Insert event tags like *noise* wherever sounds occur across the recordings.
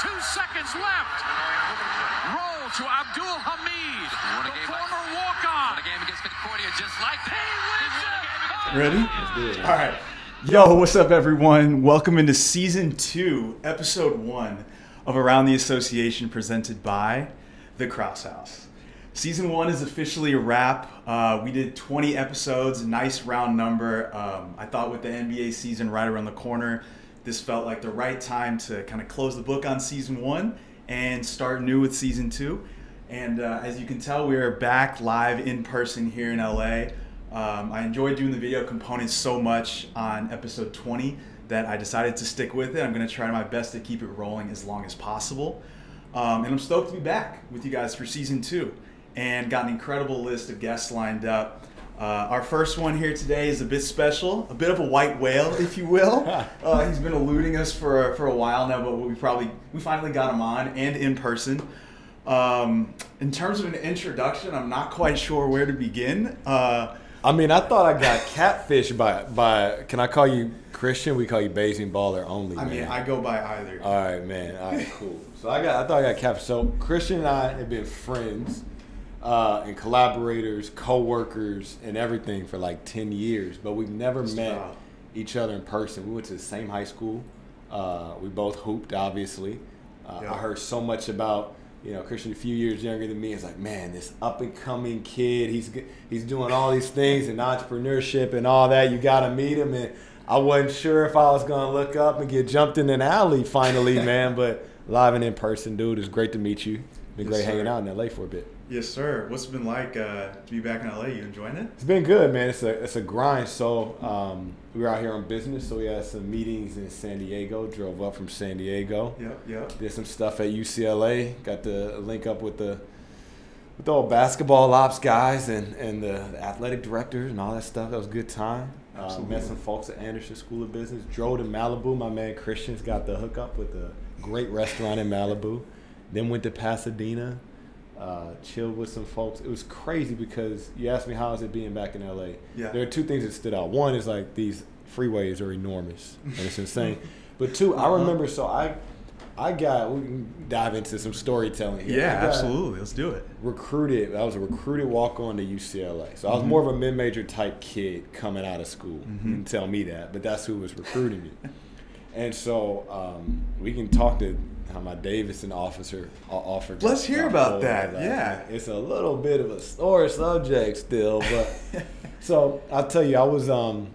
Two seconds left. Roll to Abdul Hamid, the former walk-on. a game against Concordia just like He that. wins. Ready? Let's do it. All right. Yo, what's up, everyone? Welcome into season two, episode one of Around the Association presented by The Krause House. Season one is officially a wrap. Uh, we did 20 episodes, nice round number. Um, I thought with the NBA season right around the corner, this felt like the right time to kind of close the book on season one and start new with season two. And uh, as you can tell, we are back live in person here in LA. Um, I enjoyed doing the video components so much on episode 20 that I decided to stick with it. I'm going to try my best to keep it rolling as long as possible. Um, and I'm stoked to be back with you guys for season two and got an incredible list of guests lined up. Uh, our first one here today is a bit special, a bit of a white whale, if you will. *laughs* Uh, he's been eluding us for, for a while now, but we probably we finally got him on and in person. Um, in terms of an introduction, I'm not quite sure where to begin. Uh, I mean, I thought I got catfished by by. Can I call you Christian? We call you Bayesian Baller only. I mean. I go by either. All right, man. All right, cool. So I got. I thought I got catfished. So Christian and I have been friends uh, and collaborators, co-workers, and everything for like ten years, but we've never Just met about. each other in person. We went to the same high school. Uh, we both hooped, obviously. Uh, Yeah. I heard so much about you know Christian, a few years younger than me. It's like, man, this up and coming kid. He's he's doing all these things in entrepreneurship and all that. You got to meet him, and I wasn't sure if I was gonna look up and get jumped in an alley finally, *laughs* man. But live and in person, dude, it's great to meet you. Been Yes, great sir. hanging out in LA for a bit. Yes, sir. What's it been like uh, to be back in LA? You enjoying it? It's been good, man. It's a it's a grind. So um, we were out here on business, so we had some meetings in San Diego. Drove up from San Diego. Yep, yep. Did some stuff at UCLA. Got to link up with the with the old basketball ops guys and, and the athletic directors and all that stuff. That was a good time. Uh, met some folks at Anderson School of Business. Drove to Malibu. My man Christian's got the hookup with a great restaurant in Malibu. Then went to Pasadena. Uh, chilled with some folks. It was crazy because you asked me how is it being back in LA. Yeah. There are two things that stood out. One is like these freeways are enormous and it's *laughs* insane. But two, I Uh-huh. remember so I I got we can dive into some storytelling here. Yeah, absolutely. Let's do it. Recruited. I was a recruited walk on to UCLA. So I Mm-hmm. was more of a mid major type kid coming out of school. Mhm. You didn't tell me that, but that's who was recruiting me. And so um, we can talk to how my Davidson officer o- offer. Let's hear about that, last yeah. it's a little bit of a sore subject still, but *laughs* so I'll tell you, I was um,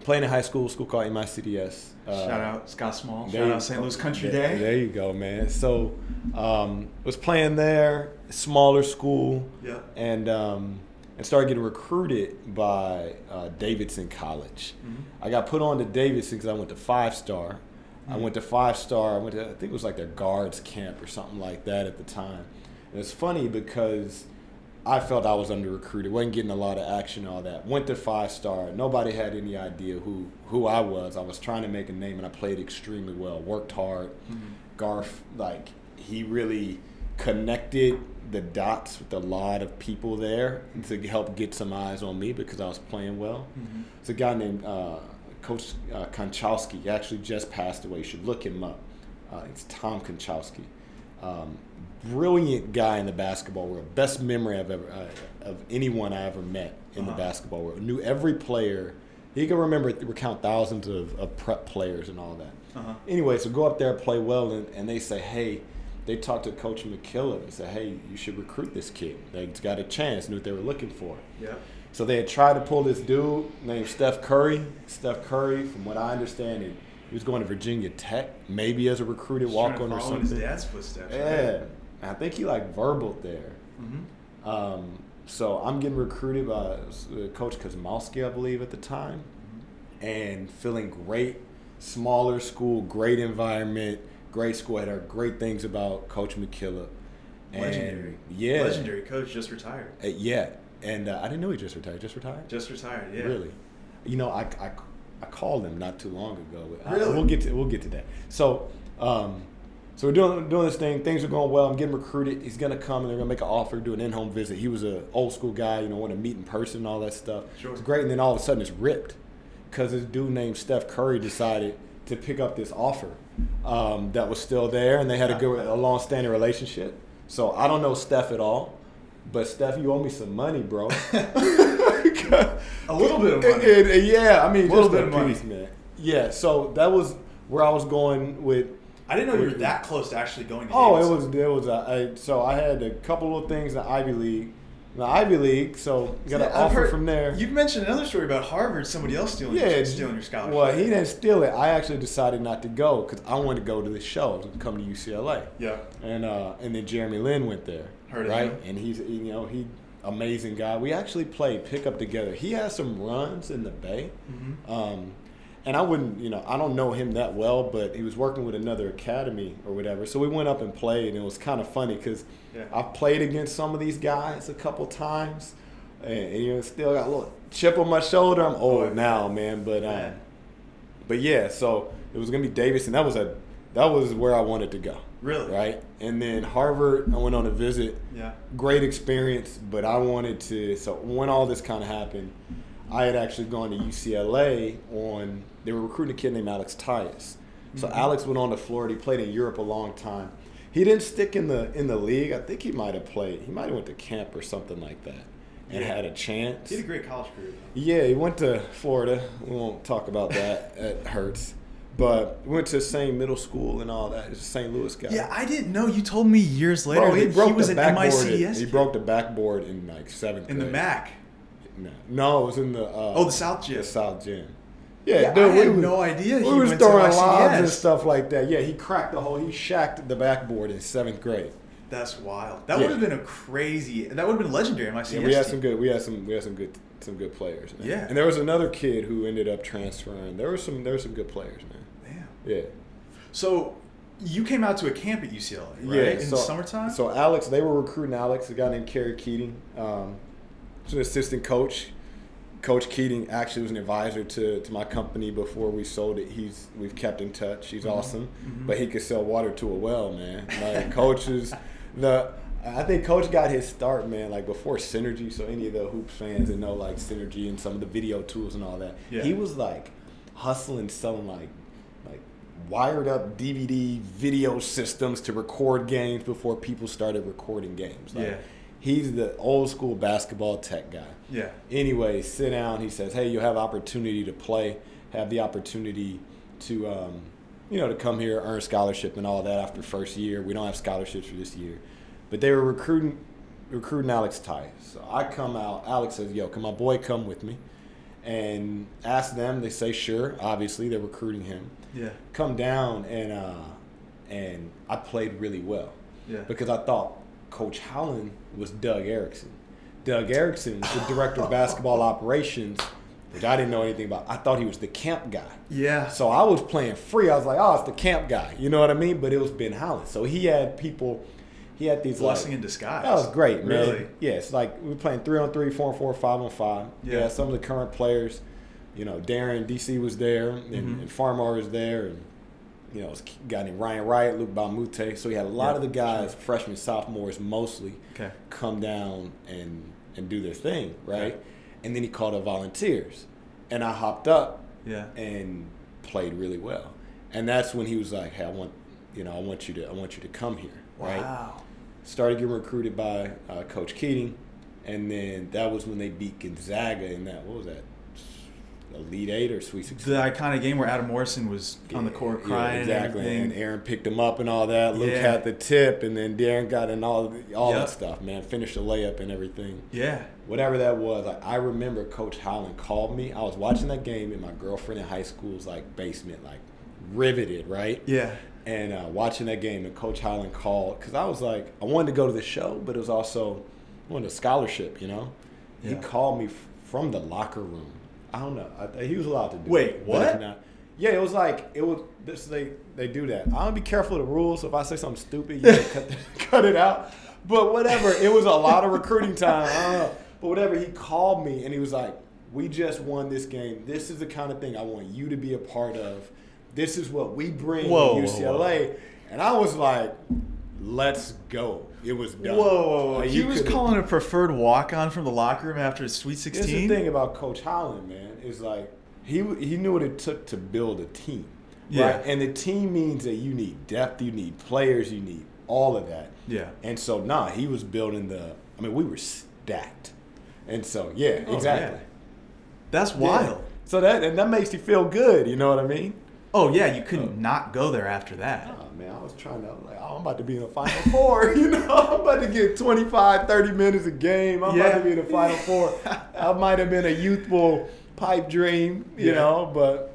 playing in high school, a school called MICDS. Uh, Shout out Scott Small. Shout you- out St. Louis Country there, Day. There you go, man. So um, was playing there, smaller school, Yeah. and um, and started getting recruited by uh, Davidson College. Mhm. I got put on to Davidson because I went to five star. I went to five star. I went to I think it was like their guards camp or something like that at the time. And it's funny because I felt I was under recruited, wasn't getting a lot of action, all that. Went to five star. Nobody had any idea who who I was. I was trying to make a name, and I played extremely well. Worked hard. Garth, like he really connected the dots with a lot of people there to help get some eyes on me because I was playing well. Mhm. It's a guy named uh, Coach uh, Konchalski. Actually just passed away. You should look him up. Uh, it's Tom Konchalski. Um, brilliant guy in the basketball world. Best memory I've ever uh, of anyone I ever met in the Uh-huh. basketball world. Knew every player. He can remember recount thousands of, of prep players and all that. Uh-huh. Anyway, so go up there, play well, and, and they say, hey, they talked to Coach McKillop and said, hey, you should recruit this kid. They've got a chance, knew what they were looking for. Yeah. So they had tried to pull this dude named Steph Curry. Steph Curry, from what I understand, it, he was going to Virginia Tech, maybe as a recruited walk on or in his dad's footsteps. Yeah, I think he like verbaled there. Mm-hmm. Um, so I'm getting recruited by uh, Coach Kozmowski, I believe, at the time, and feeling great. Smaller school, great environment, great school. I had heard great things about Coach McKillop. And Legendary. Yeah. Legendary coach just retired. Uh, yeah. And uh, I didn't know he just retired. Just retired? Just retired. Yeah. Really? You know, I, I, I called him not too long ago. I- Really? we'll get to we'll get to that. So, um, so we're doing doing this thing. Things are going well. I'm getting recruited. He's gonna come and they're gonna make an offer, do an in-home visit. He was an old school guy, you know, want to meet in person and all that stuff. Sure. It's great. And then all of a sudden it's ripped because this dude named Steph Curry decided to to pick up this offer um, that was still there, and they had a good, a long-standing relationship. So I don't know Steph at all, but Steph, you owe me some money, bro. *laughs* *laughs* A little bit of money. And- and- yeah, I mean, a Little bit of money. piece, man. Yeah, so that was where I was going with. I didn't know you were that close to actually going to Oh, it was it was a, I, so I had a couple of things in the Ivy League, the Ivy League. So got an I've offer heard- from there. You've mentioned another story about Harvard, somebody else stealing, yeah, your, stealing your scholarship. Well, he didn't steal it. I actually decided not to go because I wanted to go to the show to come to UCLA. Yeah. And uh, and then Jeremy Lin went there, Heard right? And he's you know he amazing guy. We actually played pickup together. He has some runs in the Bay. Mm-hmm. Um, and I wouldn't, you know, I don't know him that well, but he was working with another academy or whatever. So we went up and played, and it was kind of funny because Yeah. I've played against some of these guys a couple times, and, and you know, still got a little chip on my shoulder. I'm old Oh, now, man, but um, but yeah. So it was gonna be Davis, and that was a that was where I wanted to go. Really? Right. And then Harvard, I went on a visit Yeah. great experience, but I wanted to. So when all this kind of happened, I had actually gone to UCLA on. They were recruiting a kid named Alex Tyus. So Mm-hmm. Alex went on to Florida. He played in Europe a long time. He didn't stick in the in the league. I think he might have played. He might have went to camp or something like that, and Yeah. had a chance. He had a great college career. though. Yeah, he went to Florida. We won't talk about that. it hurts. But we went to the same middle school and all that. It's a St. Louis guy. Yeah, I didn't know. You told me years later Bro, he broke he was the an. MICS he broke the backboard in like seventh in the. MAC. No, no, it was in the. Uh, Oh, the South Gym. The South Gym. Yeah, Yeah, dude, I had was- no idea We he was to throwing lobs and stuff like that. Yeah, he cracked the whole. He shacked the backboard in seventh grade. That's wild. That Yeah. would have been a crazy. That would have been legendary. MICS. Yeah, we had team. some good. We had some. We had some good. Some good players. Man. Yeah. and there was another kid who ended up transferring. There were some. There were some good players, man. Yeah. So you came out to a camp at UCLA, right? Yeah, in the summertime. So Alex, they were recruiting Alex, a guy named Kerry Keating. Um, he's an assistant coach. Coach Keating actually was an advisor to, to my company before we sold it. He's we've kept in touch. He's Mm-hmm. awesome, but he could sell water to a well, man. Like *laughs* coaches, the I think Coach got his start, man, like before Synergy. So any of the hoops fans that know like Synergy and some of the video tools and all that, Yeah. he was like hustling, selling like wired up DVD video systems to record games before people started recording games. Like, Yeah. He's the old school basketball tech guy. yeah. Anyway, sit down. He says, "Hey, you'll have opportunity to play, have the opportunity to, um, you know, to come here, earn scholarship and all that after first year. We don't have scholarships for this year, but they were recruiting, recruiting Alex Ty. So I come out. Alex says, "Yo, can my boy come with me?" And ask them. They say, "Sure." Obviously, they're recruiting him Yeah. come down and uh, and I played really well. Yeah. Because I thought Coach Howland was Doug Erickson. Doug Erickson was the director of basketball *laughs* operations, which I didn't know anything about. I thought he was the camp guy. Yeah. So I was playing free. I was like, oh, it's the camp guy. You know what I mean? But it was Ben Howland. So he had people. He had these Blessing like, in disguise. That was great, man. Really? Yeah, it's like we were playing three on three, four on four, five on five. Yeah. Yeah, some of the current players, you know, Darren DC was there, and, Mhm. and Farmar was there, and you know, it was a guy named Ryan Wright, Luc Mbah a Moute. So he had a lot Yeah, of the guys, freshmen, sophomores, mostly, Okay. come down and and do their thing, right? And then he called up volunteers, and I hopped up Yeah. and played really well. And that's when he was like, "Hey, I want, you know, I want you to, I want you to come here, right?" Wow. started getting recruited by uh, Coach Keating, and then that was when they beat Gonzaga in that what was that Elite Eight or Sweet Sixteen? The iconic game where Adam Morrison was on the court Yeah, crying. exactly. And And. Arron picked him up and all that. Luke Yeah. had the tip, and then Darren got in all all Yep. that stuff. Man, finished the layup and everything. yeah. Whatever that was, like I remember Coach Howland called me. I was watching that game in my girlfriend in high school's like basement, like riveted, right? Yeah. and uh, watching that game and coach Howland called because i was like i wanted to go to the show but it was also I wanted a scholarship you know he called me f- from the locker room i don't know I, he was allowed to do Wait, it, what? not- yeah it was like it was this they they do that i to be careful of the rules so if i say something stupid you cut, *laughs* cut it out but whatever it was a lot of recruiting time I don't know. but whatever he called me and he was like we just won this game this is the kind of thing i want you to be a part of this is what we bring Whoa, to whoa, UCLA. whoa. And I was like, let's go. It was done. Whoa, whoa, whoa. Like, he was calling a preferred walk on from the locker room after Sweet Here's 16. the thing about Coach Howland, man, is like he he knew what it took to build a team. Yeah. Right? And the team means that you need depth, you need players, you need all of that. Yeah. And so, nah, he was building the. I mean, we were stacked, and so yeah, Oh, exactly. yeah. That's Yeah. wild. So that and that makes you feel good. You know what I mean? Oh yeah, you couldn't oh. not go there after that. Man, I was trying to like, oh, I'm about to be in the final four. *laughs* you know, I'm about to get 25, 30 minutes a game. I'm Yeah. about to be in the final four. *laughs* I might have been a youthful pipe dream, you Yeah. know, but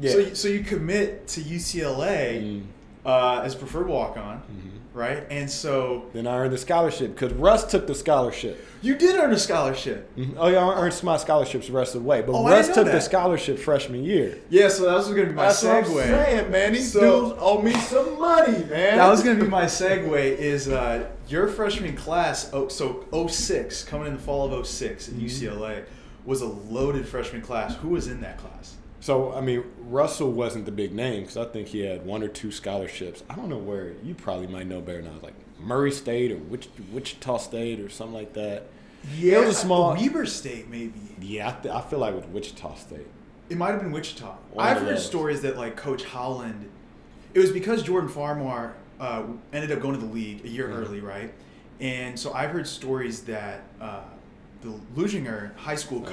yeah. So, so you commit to UCLA Mm. uh, as preferred walk on, Mm-hmm. Right? And so then I earned the scholarship because Russ took the scholarship. you did earn a scholarship. Mhm. Oh yeah, I earned my scholarships the rest of the way, but Oh, Russ took the scholarship freshman year. Yeah, so that was going to be my That's segue. what I'm saying, man. These So- dudes owe me some money, man. That was going to be my segue. Is uh, your freshman class? Oh, so 06, coming in the fall of 06 at Mm-hmm. UCLA, was a loaded freshman class. Who was in that class? So I mean, Russell wasn't the big name because I think he had one or two scholarships. I don't know where you probably might know better now, like Murray State or Wich- Wichita State or something like that. Yeah, it was a small. Weber State, maybe. Yeah, I, th- I feel like it was Wichita State. It might have been Wichita. One I've heard those. stories that like Coach Howland, it was because Jordan Farmar uh, ended up going to the league a year Mhm. early, right? And so I've heard stories that uh, the Leuzinger high school Uh-huh.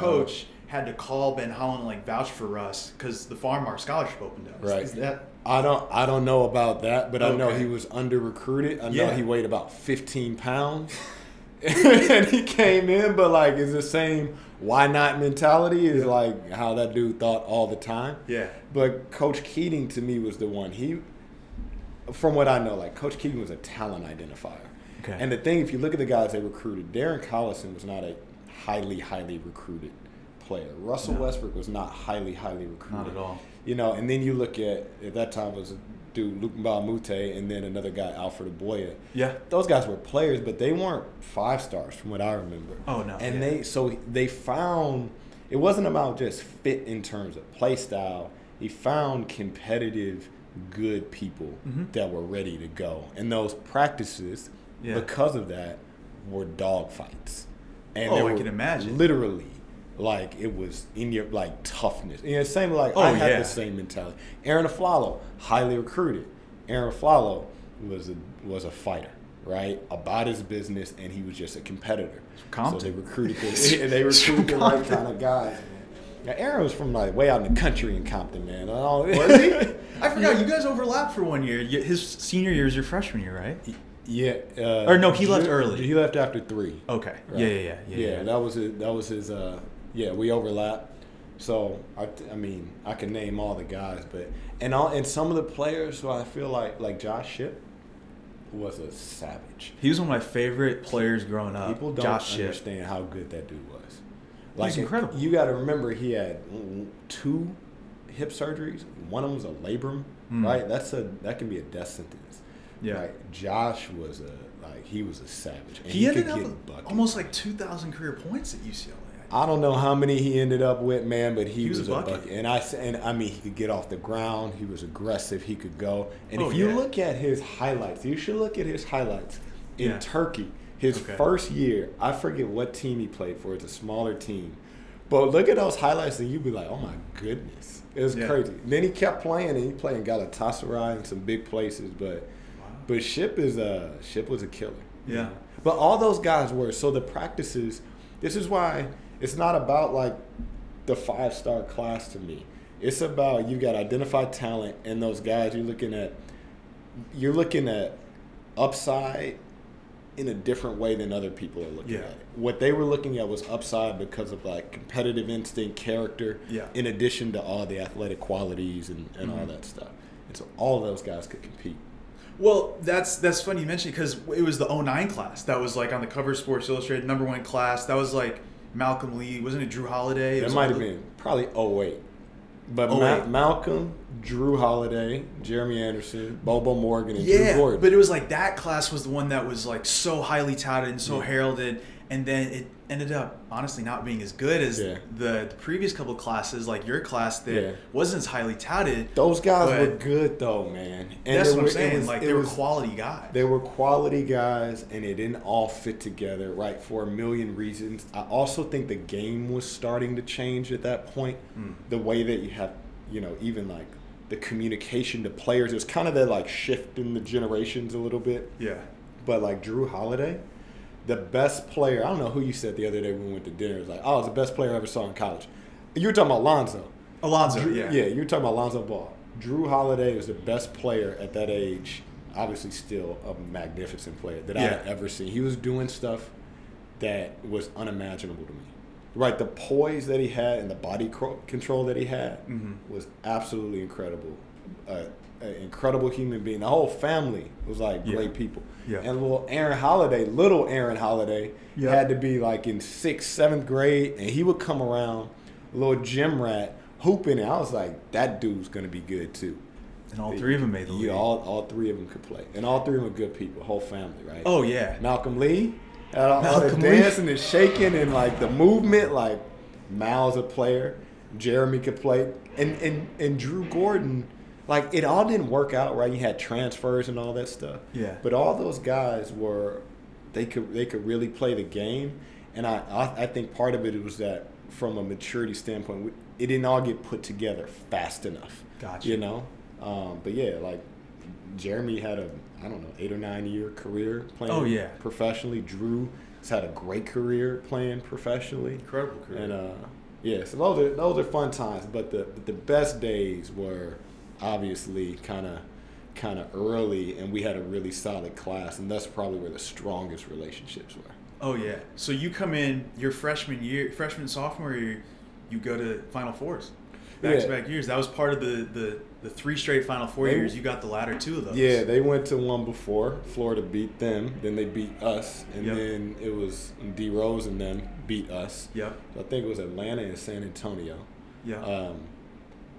Had to call Ben Howland and like vouch for us because the Farmar scholarship opened up. Right. Is that I don't I don't know about that, but I know he was under recruited. I know Yeah. he weighed about 15 pounds. *laughs* *laughs* and he came in, but like it's the same why not mentality is Yeah. like how that dude thought all the time. yeah? But Coach Keating to me was the one. He, from what I know, like Coach Keating was a talent identifier. Okay. And the thing, if you look at the guys they recruited, Darren Collison was not a highly, highly recruited player. Russell No. Westbrook was not highly, highly recruited. Not at all. You know, and then you look at at that time it was a dude Luc Mbah a Moute and then another guy Alfred Aboya. Yeah. Those guys were players, but they weren't five stars from what I remember. Oh, no, And yeah. they so they found it wasn't about just fit in terms of play style. He found competitive, good people Mhm. that were ready to go, and those practices, Yeah. because of that, were dog fights. And Oh, I were can imagine. Literally, like it was in your like toughness. You know, same like Oh, I had yeah. the same mentality. Arron Afflalo, highly recruited. Arron Afflalo was a was a fighter, right? About his business, and he was just a competitor. Compton. So they recruited *laughs* the, *laughs* they recruited the right kind of guys. Now Arron was from like way out in the country in Compton, man. Was he? *laughs* I forgot. You guys overlapped for one year. His senior year is your freshman year, right? Yeah. Uh, Or no, he left early. He left after three. Okay. Right. Yeah, yeah, yeah, yeah, yeah, yeah. that was his. That was his. Uh, yeah, we overlap. So I, I mean, I can name all the guys, but and all and some of the players who I feel like like Josh Shipp was a savage. He was one of my favorite players growing up. People don't Josh understand how good that dude was. He's incredible. You got to remember he had two hip surgeries. One of them was a labrum, Mm. right? That's a that can be a death sentence. Yeah. Like Josh was a like he was a savage. And He, ended could up almost like 2,000 career points at UCLA. I don't know how many he ended up with, man, but he, He was was, a bucket. bucket. And I and I mean, he could get off the ground. He was aggressive. He could go. And Oh, if you yeah. look at his highlights, you should look at his highlights in Yeah. Turkey. His Okay. first year, I forget what team he played for. It's a smaller team, but look at those highlights, and you'd be like, "Oh my goodness, it was Yeah. crazy." Then he kept playing, and he played in Galatasaray and some big places, but. But Shipp is a Shipp was a killer. Yeah. But all those guys were so the practices. This is why it's not about like the five star class to me. It's about you got identified talent and those guys you're looking at. You're looking at upside in a different way than other people are looking Yeah. at it. What they were looking at was upside because of like competitive instinct, character, Yeah. in addition to all the athletic qualities and, and all Mhm. that stuff. And so all those guys could compete. Well, that's that's funny you mentioned because it was the 09 class that was like on the cover of Sports Illustrated, number one class. That was like Malcolm Lee, wasn't it? Jrue Holiday. It It might have been probably 08. But 08. Ma- Malcolm, Jrue Holiday, Jerime Anderson, Bobo Morgan, and Yeah, Drew Gordon. but it was like that class was the one that was like so highly touted and so Yeah. heralded, and then it ended up honestly not being as good as Yeah. the, the previous couple classes, like your class that Yeah. wasn't as highly touted. Those guys were good though, man. And that's they what I'm were- saying. was- like they were quality guys. They were quality guys, and it didn't all fit together, right? For a million reasons. I also think the game was starting to change at that point. Mm. The way that you have, you know, even like the communication to players. It was kind of that like shift in the generations a little bit. Yeah. But like Jrue Holiday, the best player. I don't know who you said the other day when we went to dinner. It was like, oh, it's the best player I ever saw in college. You were talking about Lonzo. Alonzo. Jrue, yeah. yeah, you were talking about Lonzo Ball. Jrue Holiday was the best player at that age. Obviously, still a magnificent player that I Yeah. had ever seen. He was doing stuff that was unimaginable to me. Right, the poise that he had and the body control that he had Mhm. was absolutely incredible. Uh, an incredible human being. The whole family was like Yeah. great people. Yeah. And little Aaron Holiday, little Aaron Holiday, Yeah. had to be like in sixth, seventh grade, and he would come around, little gym rat, hooping. And I was like, that dude's gonna be good too. And all three of them made the league. Yeah, all, all three of them could play, and all three of them were good people, whole family, right? oh yeah. Malcolm Lee had all, all the Lee. dancing and shaking and like the movement, like Mal's a player, Jeremy could play, and and and Drew Gordon, like it all didn't work out right. You had transfers and all that stuff. Yeah. But all those guys were, they could they could really play the game, and I I, I think part of it was that from a maturity standpoint, it didn't all get put together fast enough. Gotcha. You know, um, but yeah, like Jeremy had a I don't know eight or nine year career playing. Oh, yeah. professionally. Drew has had a great career playing professionally. Incredible career. And uh, yeah, so those are those are fun times. But the the best days were obviously kind of kind of early, and we had a really solid class, and that's probably where the strongest relationships were. oh yeah. So you come in your freshman year, freshman sophomore year, you go to Final Fours, back to back years. That was part of the the, the three straight Final Four They- years. You got the latter two of those. Yeah, they went to one before. Florida beat them, then they beat us, and Yep. then it was D Rose and them beat us. Yep. I think it was Atlanta and San Antonio. Yeah. Um,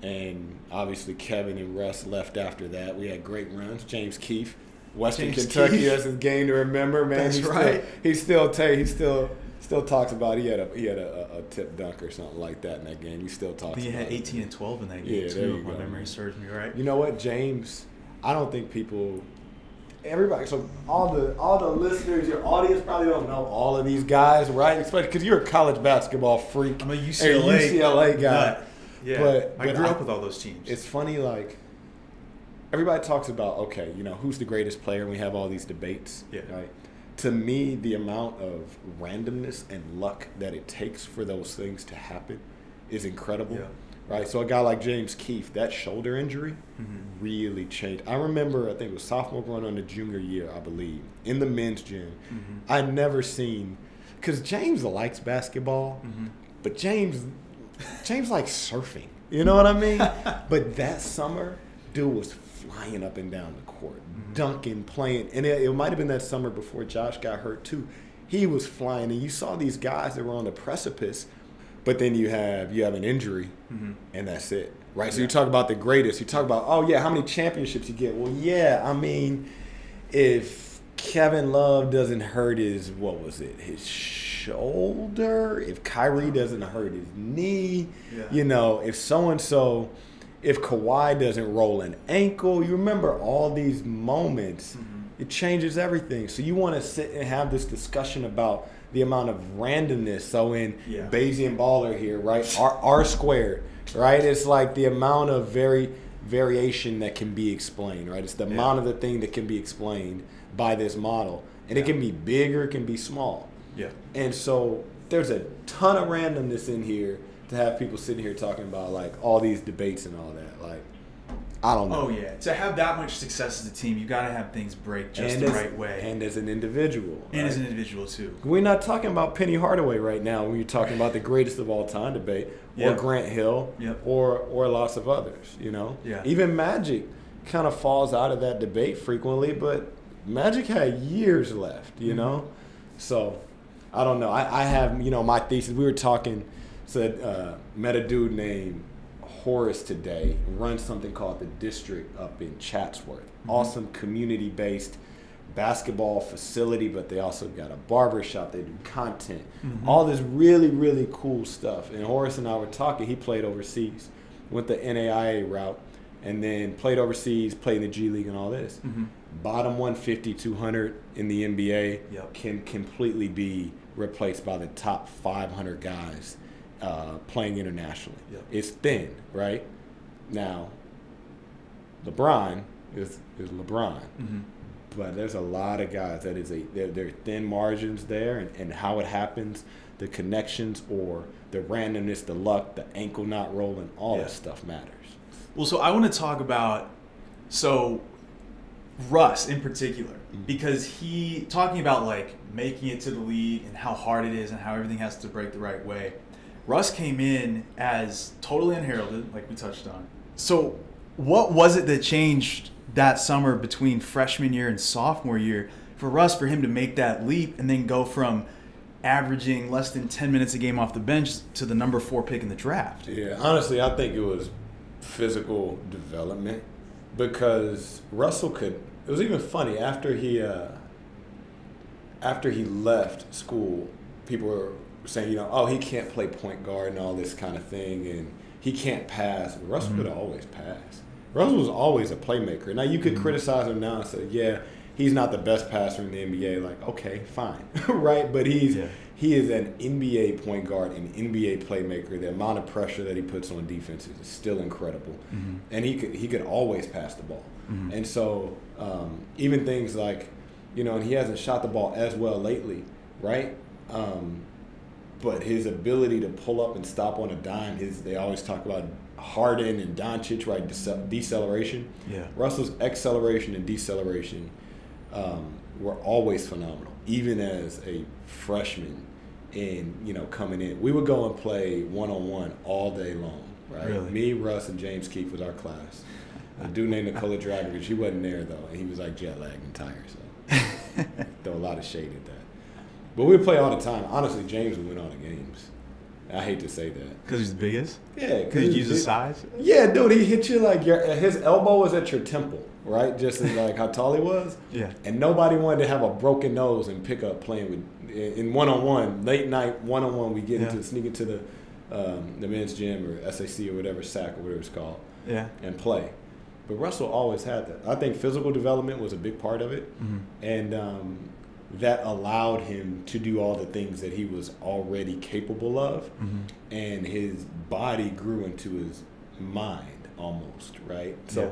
and obviously Kevin and Russ left after that. We had great runs. James Keefe, Western James Kentucky, Keefe. that's his game to remember. Man, That's he still, right. He still ta- he still still talks about he had a he had a, a, a tip dunk or something like that in that game. He still talks. think he had about it. 18 and 12 in that game Yeah, too. my go, memory serves me right. You know what, James? I don't think people, everybody. So all the all the listeners, your audience probably don't know all of these guys, right? Especially because you're a college basketball freak. I'm a UCLA UCLA guy. nut. Yeah. But- I but grew I- up with all those teams. It's funny, like everybody talks about, okay, you know, who's the greatest player, and we have all these debates, Yeah. right? To me, the amount of randomness and luck that it takes for those things to happen is incredible, Yeah. right? So a guy like James Keefe, that shoulder injury Mhm. really changed. I remember, I think it was sophomore going on the junior year, I believe, in the men's gym. Mhm. I'd never seen, because James likes basketball, Mhm. but James, James likes surfing. You know what I mean? *laughs* but that summer, dude was flying up and down the court, dunking, playing, and it, it might have been that summer before Josh got hurt too. He was flying, and you saw these guys that were on the precipice, but then you have you have an injury, Mhm. and that's it, right? So you talk about the greatest. You talk about oh yeah, how many championships you get? Well, yeah, I mean, if Kevin Love doesn't hurt his what was it his shoulder, if Kyrie doesn't hurt his knee, Yeah. you know, if so and so, if Kawhi doesn't roll an ankle, you remember all these moments. Mm-hmm. It changes everything. So you want to sit and have this discussion about the amount of randomness. So in Yeah. Bayesian baller here, right? R, R squared, right? It's like the amount of very variation that can be explained, right? It's the Yeah. amount of the thing that can be explained by this model. And it can be bigger, it can be small. Yeah. And so there's a ton of randomness in here to have people sitting here talking about like all these debates and all that. Like, I don't know. Oh yeah. To have that much success as a team, you got to have things break just and the as, right way, And as an individual. and as an individual too. We're not talking about Penny Hardaway right now when you're talking about the greatest of all time debate, or Yeah. Grant Hill, Yep. or or lots of others. You know, Yeah. even Magic kind of falls out of that debate frequently, but Magic had years left. You Mhm. know, so I don't know. I, I have you know my thesis. We were talking. Said uh, met a dude named Horace today. Runs something called the District up in Chatsworth. Mm-hmm. Awesome community based basketball facility, but they also got a barber shop. They do content, Mhm. all this really really cool stuff. And Horace and I were talking. He played overseas, went the NAIA route, and then played overseas, played in the G League and all this. Mhm. Bottom 150, 200 in the NBA Yep. can completely be replaced by the top 500 guys uh, playing internationally. Yep. It's thin, right? Now, LeBron is is LeBron. Mhm. But there's a lot of guys that is a there, there are thin margins there, and, and how it happens, the connections or the randomness, the luck, the ankle not rolling, all Yeah. that stuff matters. Well, so I want to talk about so Russ in particular mm-hmm. because he talking about like making it to the league and how hard it is and how everything has to break the right way. Russ came in as totally unheralded, like we touched on. So, what was it that changed that summer between freshman year and sophomore year for Russ for him to make that leap and then go from averaging less than 10 minutes a game off the bench to the number 4 pick in the draft? Yeah, honestly, I think it was physical development because Russell could. It was even funny after he uh, after he left school. People were saying, you know, oh, he can't play point guard and all this kind of thing, and he can't pass. But Russell could always pass. Russell was always a playmaker. Now you could criticize him now and say, yeah, he's not the best passer in the NBA. Like, okay, fine, *laughs* right? But he's Yeah. He is an NBA point guard, an NBA playmaker. The amount of pressure that he puts on defenses is still incredible, and he could he could always pass the ball. And so um, even things like, you know, and he hasn't shot the ball as well lately, right? Um, but his ability to pull up and stop on a dime, his they always talk about Harden and Doncic, right? Dece- deceleration. Yeah. Russell's acceleration and deceleration um, were always phenomenal, even as a freshman. And you know, coming in, we would go and play one on one all day long. Right? Really? Me, Russ, and James Keefe was our class. A dude named Nikola Dragovic, he wasn't there though, and he was like jet lagged and tired. So *laughs* throw a lot of shade at that. But we would play all the time. Honestly, James would win all the games. I hate to say that. Because he's the biggest? Yeah, Because he he's uses big. size? Yeah, dude, he hit you like your his elbow was at your temple, right? Just as like how tall he was. Yeah. And nobody wanted to have a broken nose and pick up playing with in one on one late night one on one. We get Yeah. into sneak into the um, the men's gym or SAC or whatever SAC or whatever it's called Yeah. and play. But Russell always had that. I think physical development was a big part of it, Mhm. and um, that allowed him to do all the things that he was already capable of, Mhm. and his body grew into his mind almost, right? So Yeah.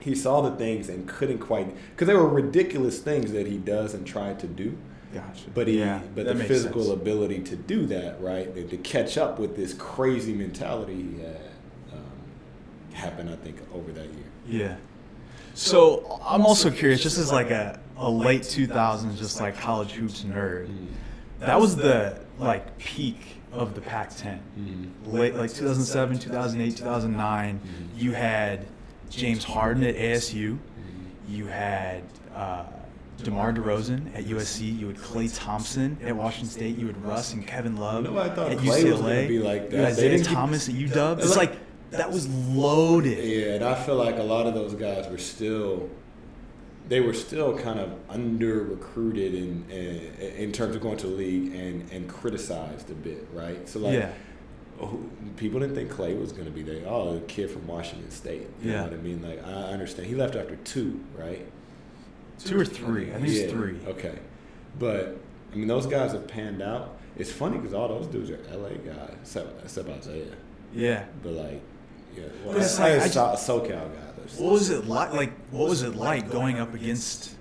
he saw the things and couldn't quite because they were ridiculous things that he does and tried to do. Gotcha. But he, yeah, but the physical sense. ability to do that, right, to, to catch up with this crazy mentality he had, um, happened, I think, over that year. Yeah. So I'm also curious, just as like a, a late 2000s, just like college hoops nerd, that was the like peak of the Pac-10. Late like 2007, 2008, 2009. You had James Harden at ASU. You had uh, DeMar DeRozan at USC. You had Klay Thompson at Washington State. You had Russ and Kevin Love thought at Klay UCLA. was gonna be like You that. had Isaiah Thomas at UW. It's Like- like that was loaded. Yeah, and I feel like a lot of those guys were still, they were still kind of under recruited in, in in terms of going to the league and and criticized a bit, right? So like, Yeah. people didn't think Klay was going to be there. Oh, a kid from Washington State. You Yeah. know what I mean? Like I understand. He left after two, right? Two or three. I think it's three. Okay, but I mean those guys have panned out. It's funny because all those dudes are LA guys, except, except Isaiah. Yeah. But like, yeah, well, But it's Isaiah's like, I so, SoCal guy. What was it like? Like, what was it like going up against?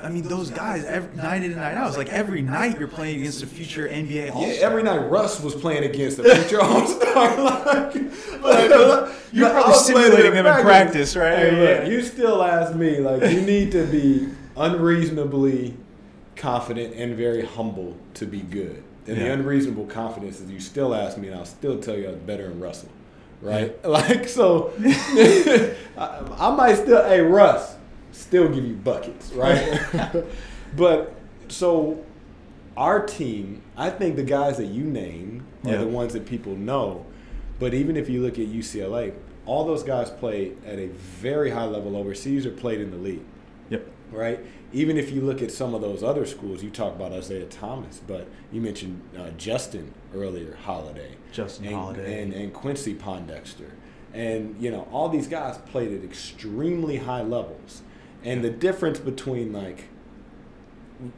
I mean, those guys every night in and night out. It's like every night you're playing against a future NBA All Yeah, every night Russ was playing against the future *laughs* All Star. *laughs* like, You're probably I was playing simulating them in practice, right? Hey, look, you still ask me like you need to be unreasonably confident and very humble to be good. And the unreasonable confidence is you still ask me, and I'll still tell you I was better than Russell, right? *laughs* Like so, *laughs* I, I might still, hey Russ, still give you buckets, right? *laughs* but so our team, I think the guys that you name are Yeah. the ones that people know. But even if you look at UCLA, all those guys played at a very high level overseas or played in the league. Right? Even if you look at some of those other schools, you talk about Isaiah Thomas, but you mentioned uh, Justin earlier, Holiday, Justin and, Holiday. and and Quincy Pondexter, and you know all these guys played at extremely high levels, and the difference between like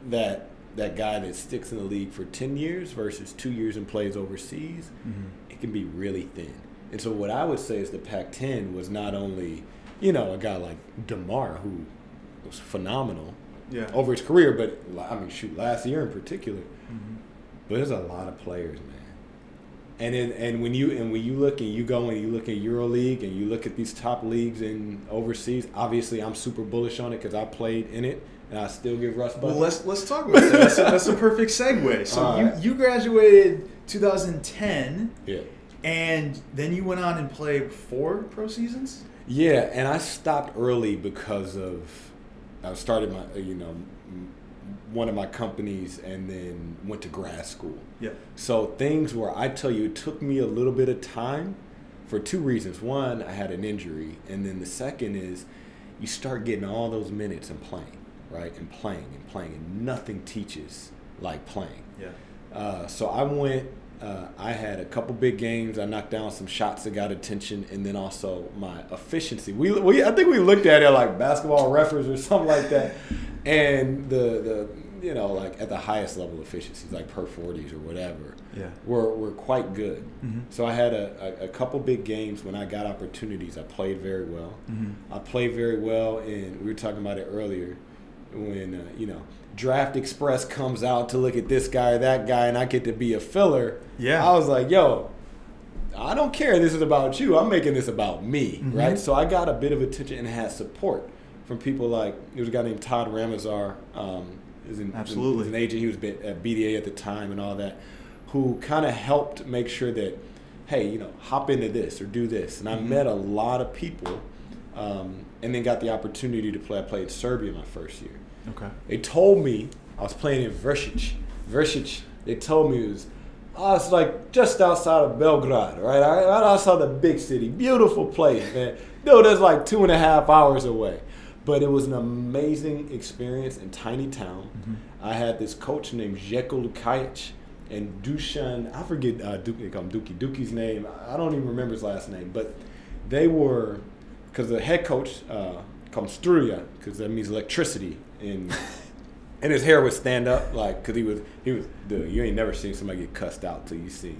that that guy that sticks in the league for 10 years versus two years and plays overseas, Mm-hmm. it can be really thin. And so what I would say is the Pac-10 was not only you know, a guy like Demar who was phenomenal Yeah. over his career, but I mean, shoot, last year in particular. Mm-hmm. But there's a lot of players, man. And in, and when you and when you look and you go and you look at EuroLeague and you look at these top leagues in overseas, obviously I'm super bullish on it because I played in it and I still give Russ. Well, let's let's talk about that. That's a, that's a perfect segue. *laughs* So you you graduated 2010, yeah. and then you went on and played four pro seasons. Yeah, and I stopped early because of I started my uh, you know one of my companies and then went to grad school. Yeah. So things where I tell you it took me a little bit of time for two reasons. One, I had an injury, and then the second is you start getting all those minutes and playing, right? And playing and playing, and nothing teaches like playing. Yeah. Uh, so I went. Uh, I had a couple big games. I knocked down some shots that got attention, and then also my efficiency. We, we I think we looked at it like basketball reference or *laughs* something like that, and the the you know like at the highest level of efficiencies like per forties or whatever. Yeah. Were were quite good. Mhm. So I had a, a, a couple big games when I got opportunities. I played very well. Mhm. I played very well, and we were talking about it earlier when uh, you know Draft Express comes out to look at this guy or that guy, and I get to be a filler. Yeah. I was like, yo. I don't care. This is about you. I'm making this about me, Mhm. right? So I got a bit of attention and had support from people like there was a guy named Todd Ramasar. Um, is an, Absolutely. is an agent. He was at BDA at the time and all that, who kind of helped make sure that, hey, you know, hop into this or do this. And I Mhm. met a lot of people, um, and then got the opportunity to play. I played Serbia my first year. Okay. They told me I was playing in Vršić. Vršić. They told me it was. Oh, it's like just outside of Belgrade, right? Right outside the big city. Beautiful place, man. Dude, that's like two and a half hours away. But it was an amazing experience in tiny town. I had this coach named Jeko Lukajic and Dusan, I forget uh, Duke, they call him Dookie, Dookie's name. I don't even remember his last name, but they were, because the head coach uh, called him Struja, because that means electricity in and his hair would stand up like because he was he was dude you ain't never seen somebody get cussed out till you see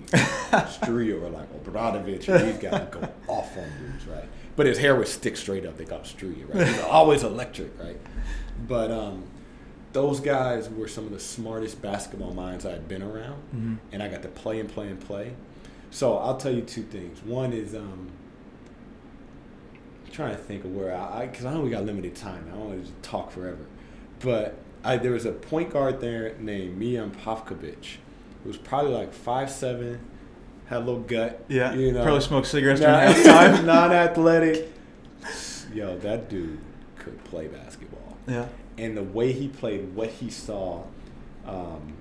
Struja or like Obradovic or these guys go off on dudes right? But his hair would stick straight up they got Struja right? He's always electric right? But um those guys were some of the smartest basketball minds I had been around Mhm. and I got to play and play and play. So I'll tell you two things. One is um trying to think of where I because I, know we got limited time. I don't want to just talk forever, but I, there was a point guard there named Mijan Pavkovic, who was probably like five seven, had a little gut. Yeah. you know, Probably smoked cigarettes during *laughs* halftime. non-athletic. Yo, that dude could play basketball yeah. and the way he played, what he saw, um,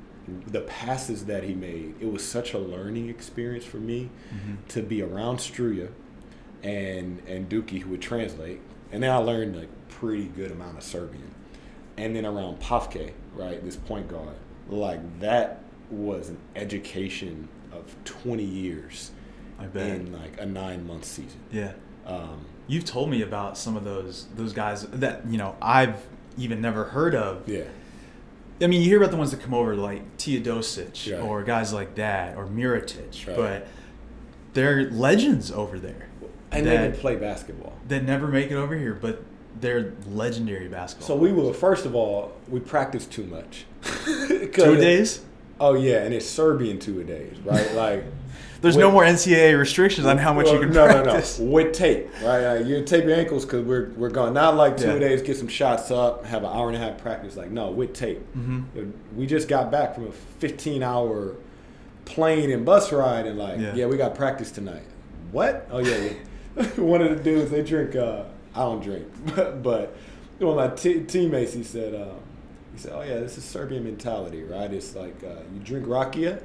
the passes that he made, it was such a learning experience for me Mhm. to be around Struja and and Dookie who would translate, and then I learned like pretty good amount of Serbian, and then around Pavke, right, this point guard, like that was an education of 20 years in like a nine month season. yeah. Um, You've told me about some of those those guys that you know I've even never heard of. yeah, I mean, you hear about the ones that come over like Teodosic Right. or guys like that or Mirotic, Right. but they're legends over there and they that, can play basketball. that never make it over here, but they're legendary basketball. So we will first of all we practice too much. *laughs* two days. Oh yeah, and it's Serbian two days, right? *laughs* Like There's Wait. no more NCAA restrictions on how much you can no, practice. No, no, With tape, right? Like, you tape your ankles because we're we're gone. Not like two Yeah. days, get some shots up, have an hour and a half practice. Like no, with tape. Mhm. We just got back from a 15 hour plane and bus ride, and like Yeah. yeah, we got practice tonight. What? Oh yeah, yeah. *laughs* one of the dudes they drink. Uh, I don't drink, *laughs* but, one of my teammates he said. Uh, he said, "Oh yeah, this is Serbian mentality, right? It's like uh, you drink rakia,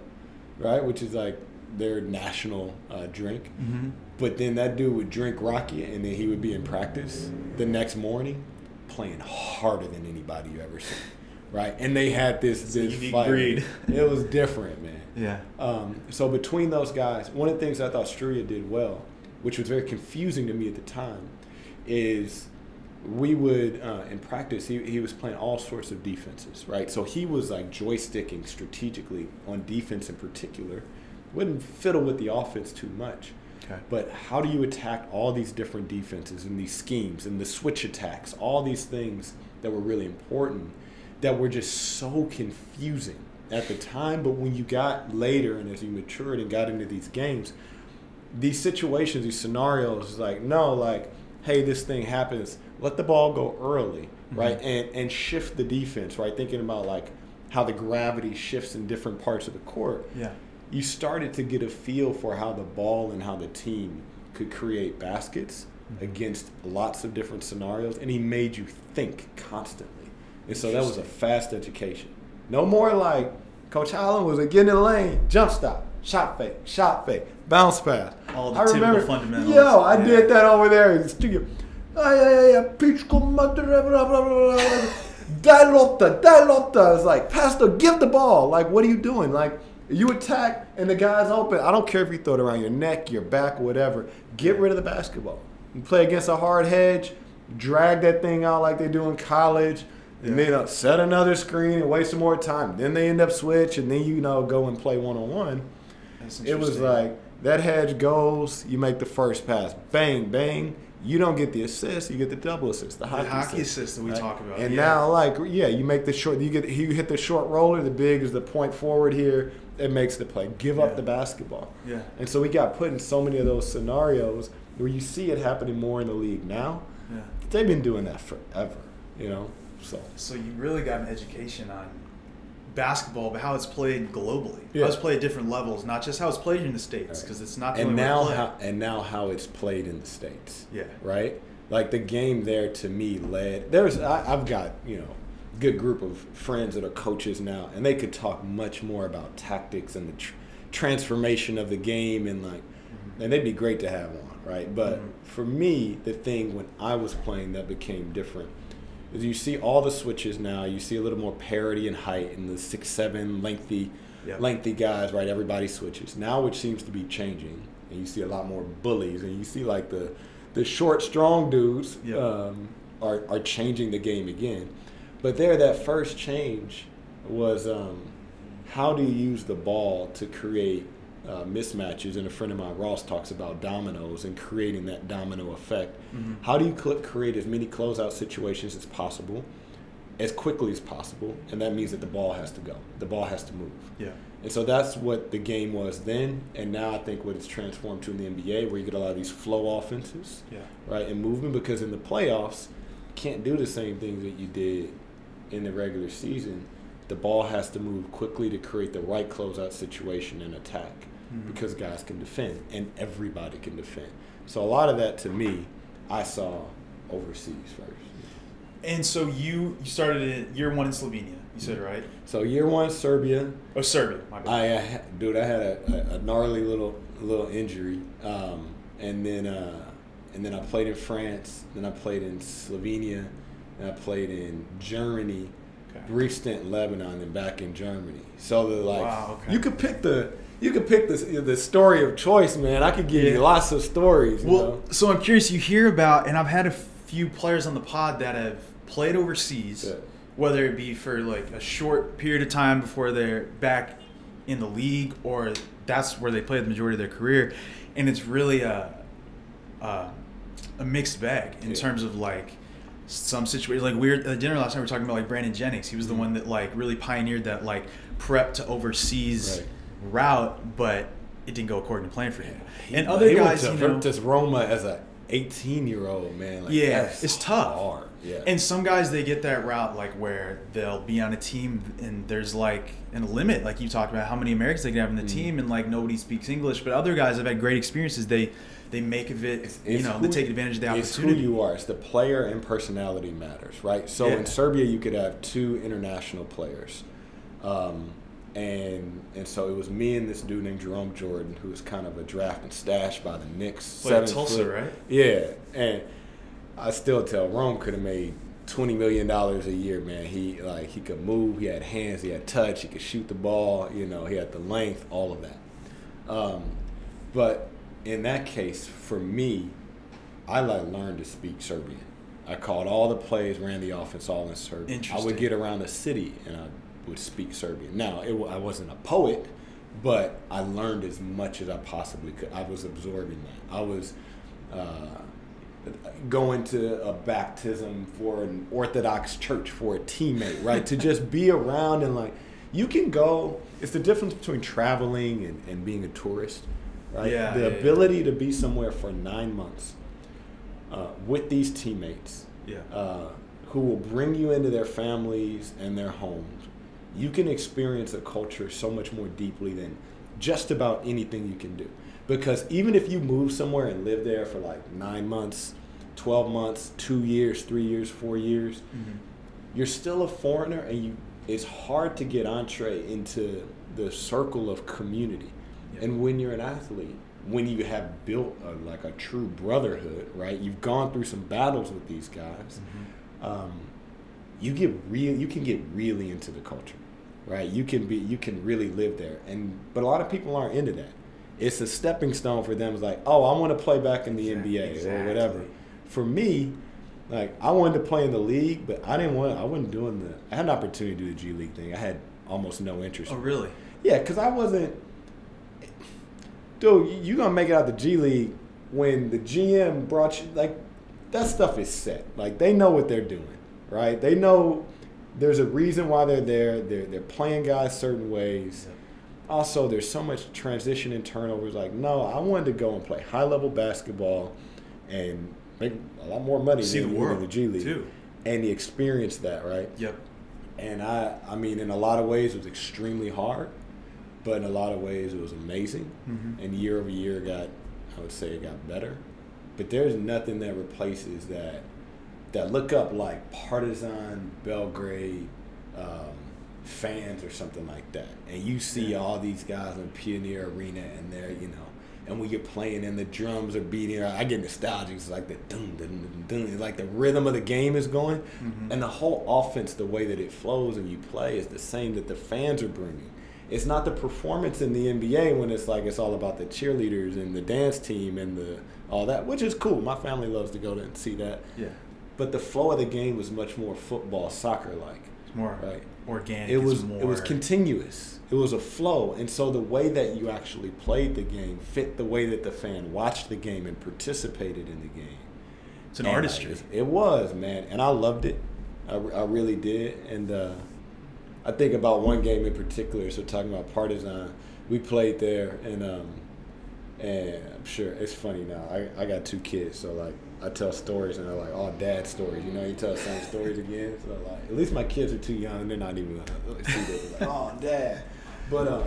right, which is like their national uh, drink. Mhm. But then that dude would drink rakia, and then he would be in practice the next morning, playing harder than anybody you ever seen, right? And they had this this unique fight. breed. *laughs* It was different, man. Yeah. Um, so between those guys, one of the things I thought Struja did well, which was very confusing to me at the time, is we would uh, in practice he, he was playing all sorts of defenses, right? So he was like joysticking strategically on defense in particular, wouldn't fiddle with the offense too much. Okay. But how do you attack all these different defenses and these schemes and the switch attacks, all these things that were really important that were just so confusing at the time. But when you got later and as you matured and got into these games, these situations, these scenarios, like, no, like, hey, this thing happens, let the ball go early, mm-hmm. right? And and shift the defense, right? Thinking about like how the gravity shifts in different parts of the court Yeah. you started to get a feel for how the ball and how the team could create baskets mm-hmm. against lots of different scenarios, and he made you think constantly. And so that was a fast education. No more like Coach Allen was get in the lane, jump stop, shot fake, shot fake, bounce pass. All the typical fundamentals. Yo, I Yeah. did that over there in the studio. Ay, ay, ay, peach con madre, blah, blah, blah, blah, blah. Dilota, dilota. It's like, Pastor, give the ball. Like, what are you doing? Like, you attack and the guy's open. I don't care if you throw it around your neck, your back, whatever. Get rid of the basketball. You play against a hard hedge, drag that thing out like they do in college, and then uh, set another screen and waste some more time. Then they end up switch, and then you know go and play one on one. It was like that hedge goes, you make the first pass, bang, bang. You don't get the assist, you get the double assist, the hockey, hockey assist that we talk about, And yeah. now, like, yeah, you make the short, you get you hit the short roller. The big is the point forward here. It makes the play. Give Yeah. up the basketball. Yeah. And so we got put in so many of those scenarios where you see it happening more in the league now. Yeah. They've been doing that forever, you know. So So you really got an education on basketball, but how it's played globally. Yeah. How it's played at different levels, not just how it's played in the states, because it's not the and way now how and now how it's played in the states. Yeah. Right. Like the game there to me led. There's I, I've got you know good group of friends that are coaches now, and they could talk much more about tactics and the tr- transformation of the game and like, and they'd be great to have on, right? But Mhm. for me, the thing when I was playing that became different is you see all the switches now. You see a little more parity in height and the six seven lengthy Yeah. lengthy guys, right? Everybody switches. Now which seems to be changing, and you see a lot more bullies, and you see like the the short, strong dudes Yeah. um, are are changing the game again. But there, that first change was um, how do you use the ball to create uh, mismatches? And a friend of mine, Ross, talks about dominoes and creating that domino effect. Mm-hmm. How do you cl- create as many closeout situations as possible? As quickly as possible, and that means that the ball has to go. The ball has to move. Yeah. And so that's what the game was then, and now I think what it's transformed to in the NBA, where you get a lot of these flow offenses, Yeah. right, and movement. Because in the playoffs, you can't do the same things that you did in the regular season. The ball has to move quickly to create the right closeout situation and attack, Mhm. because guys can defend and everybody can defend. So a lot of that to me, I saw overseas first. And so you you started in year one in Slovenia. You said right? So year one, Serbia, Oh, Serbia. My bad. I, uh, dude, I had a, a, gnarly little little injury, um, and then uh, and then I played in France, then I played in Slovenia, and I played in Germany, Okay. brief stint in Lebanon, and back in Germany. So the like, Wow, okay. you could pick the you could pick the the story of choice, man. I could give Yeah. you lots of stories. You Well, know? so I'm curious. You hear about, and I've had a few players on the pod that have played overseas, Yeah. whether it be for like a short period of time before they're back in the league, or that's where they played the majority of their career, and it's really a a, a mixed bag in Yeah. terms of like some situations. Like we were at dinner last night, we were talking about like Brandon Jennings. He was Mm-hmm. the one that like really pioneered that like prep to overseas Right. Route, but it didn't go according to plan for him. He- and other he guys, went you know, Virtus Roma as a 18 year old man. Like, Yeah, it's tough. Hard. Yeah. And some guys they get that route like where they'll be on a team and there's like a limit, like you talked about how many Americans they can have in the Mm-hmm. team and like nobody speaks English. But other guys have had great experiences. They they make of it, you It's know, who- they take advantage of the It's who opportunity. you are. It's the player and personality matters, right? So Yeah. in Serbia, you could have two international players, um, and and so it was me and this dude named Jerome Jordan, who was kind of a draft and stash by the Knicks. Played at seven Tulsa, foot- right? Yeah, and I still tell Rome could have made twenty million dollars a year, man. He like he could move, he had hands, he had touch, he could shoot the ball. You know, he had the length, all of that. Um, but in that case, for me, I like learned to speak Serbian. I called all the plays, ran the offense all in Serbian. I would get around the city and I would speak Serbian. Now, it, I wasn't a poet, but I learned as much as I possibly could. I was absorbing that. I was uh, going to a baptism for an Orthodox church for a teammate, right? to just be around and like, you can go. It's the difference between traveling and, and being a tourist, right? Yeah, the yeah, yeah. ability to be somewhere for nine months uh, with these teammates Yeah. uh, who will bring you into their families and their homes. You can experience a culture so much more deeply than just about anything you can do. Because even if you move somewhere and live there for like nine months, 12 months, two years, three years, four years, Mm-hmm. you're still a foreigner and you it's hard to get entree into the circle of community. Yeah. And when you're an athlete, when you have built a, like a true brotherhood, right? You've gone through some battles with these guys. Um, you get real. You can get really into the culture, right? You can be. You can really live there. And but a lot of people aren't into that. It's a stepping stone for them. It's like, oh, I want to play back in the Exactly, NBA or whatever. For me, like I wanted to play in the league, but I didn't want. I wasn't doing the. I had an opportunity to do the G League thing. I had almost no interest. Oh, really? Yeah, because I wasn't. Dude, you gonna make it out the G League when the GM brought you like that stuff is set. Like they know what they're doing, right? They know there's a reason why they're there. They're they're playing guys certain ways. Also, there's so much transition and turnovers. Like, no, I wanted to go and play high level basketball and make a lot more money See the than even in the G League too. and the experience that, right? Yep. And I, I mean, in a lot of ways, it was extremely hard, but in a lot of ways, it was amazing. Mhm. And year over year, got, I would say, it got better. But there's nothing that replaces that. That look up like Partizan Belgrade um, fans or something like that, and you see all these guys in Pionir Arena, and they're you know, and when you're playing and the drums are beating, I get nostalgic. It's like the dun dun dun dun. It's like the rhythm of the game is going, Mhm. and the whole offense, the way that it flows and you play, is the same that the fans are bringing. It's not the performance in the NBA when it's like it's all about the cheerleaders and the dance team and the all that, which is cool. My family loves to go to and see that. Yeah. But the flow of the game was much more football, soccer like. It's more Right. organic. It was more, it was continuous. It was a flow, and so the way that you actually played the game fit the way that the fan watched the game and participated in the game. It's an And, artistry. It was, man, and I loved it. I, I really did, and uh, I think about one game in particular. So talking about Partizan, we played there, and um, and I'm sure it's funny now. I, I got two kids, so like I tell stories, and they're like all dad stories. You know, you tell the same stories again. So like, at least my kids are too young; they're not even gonna see this. Like, oh, dad. But um,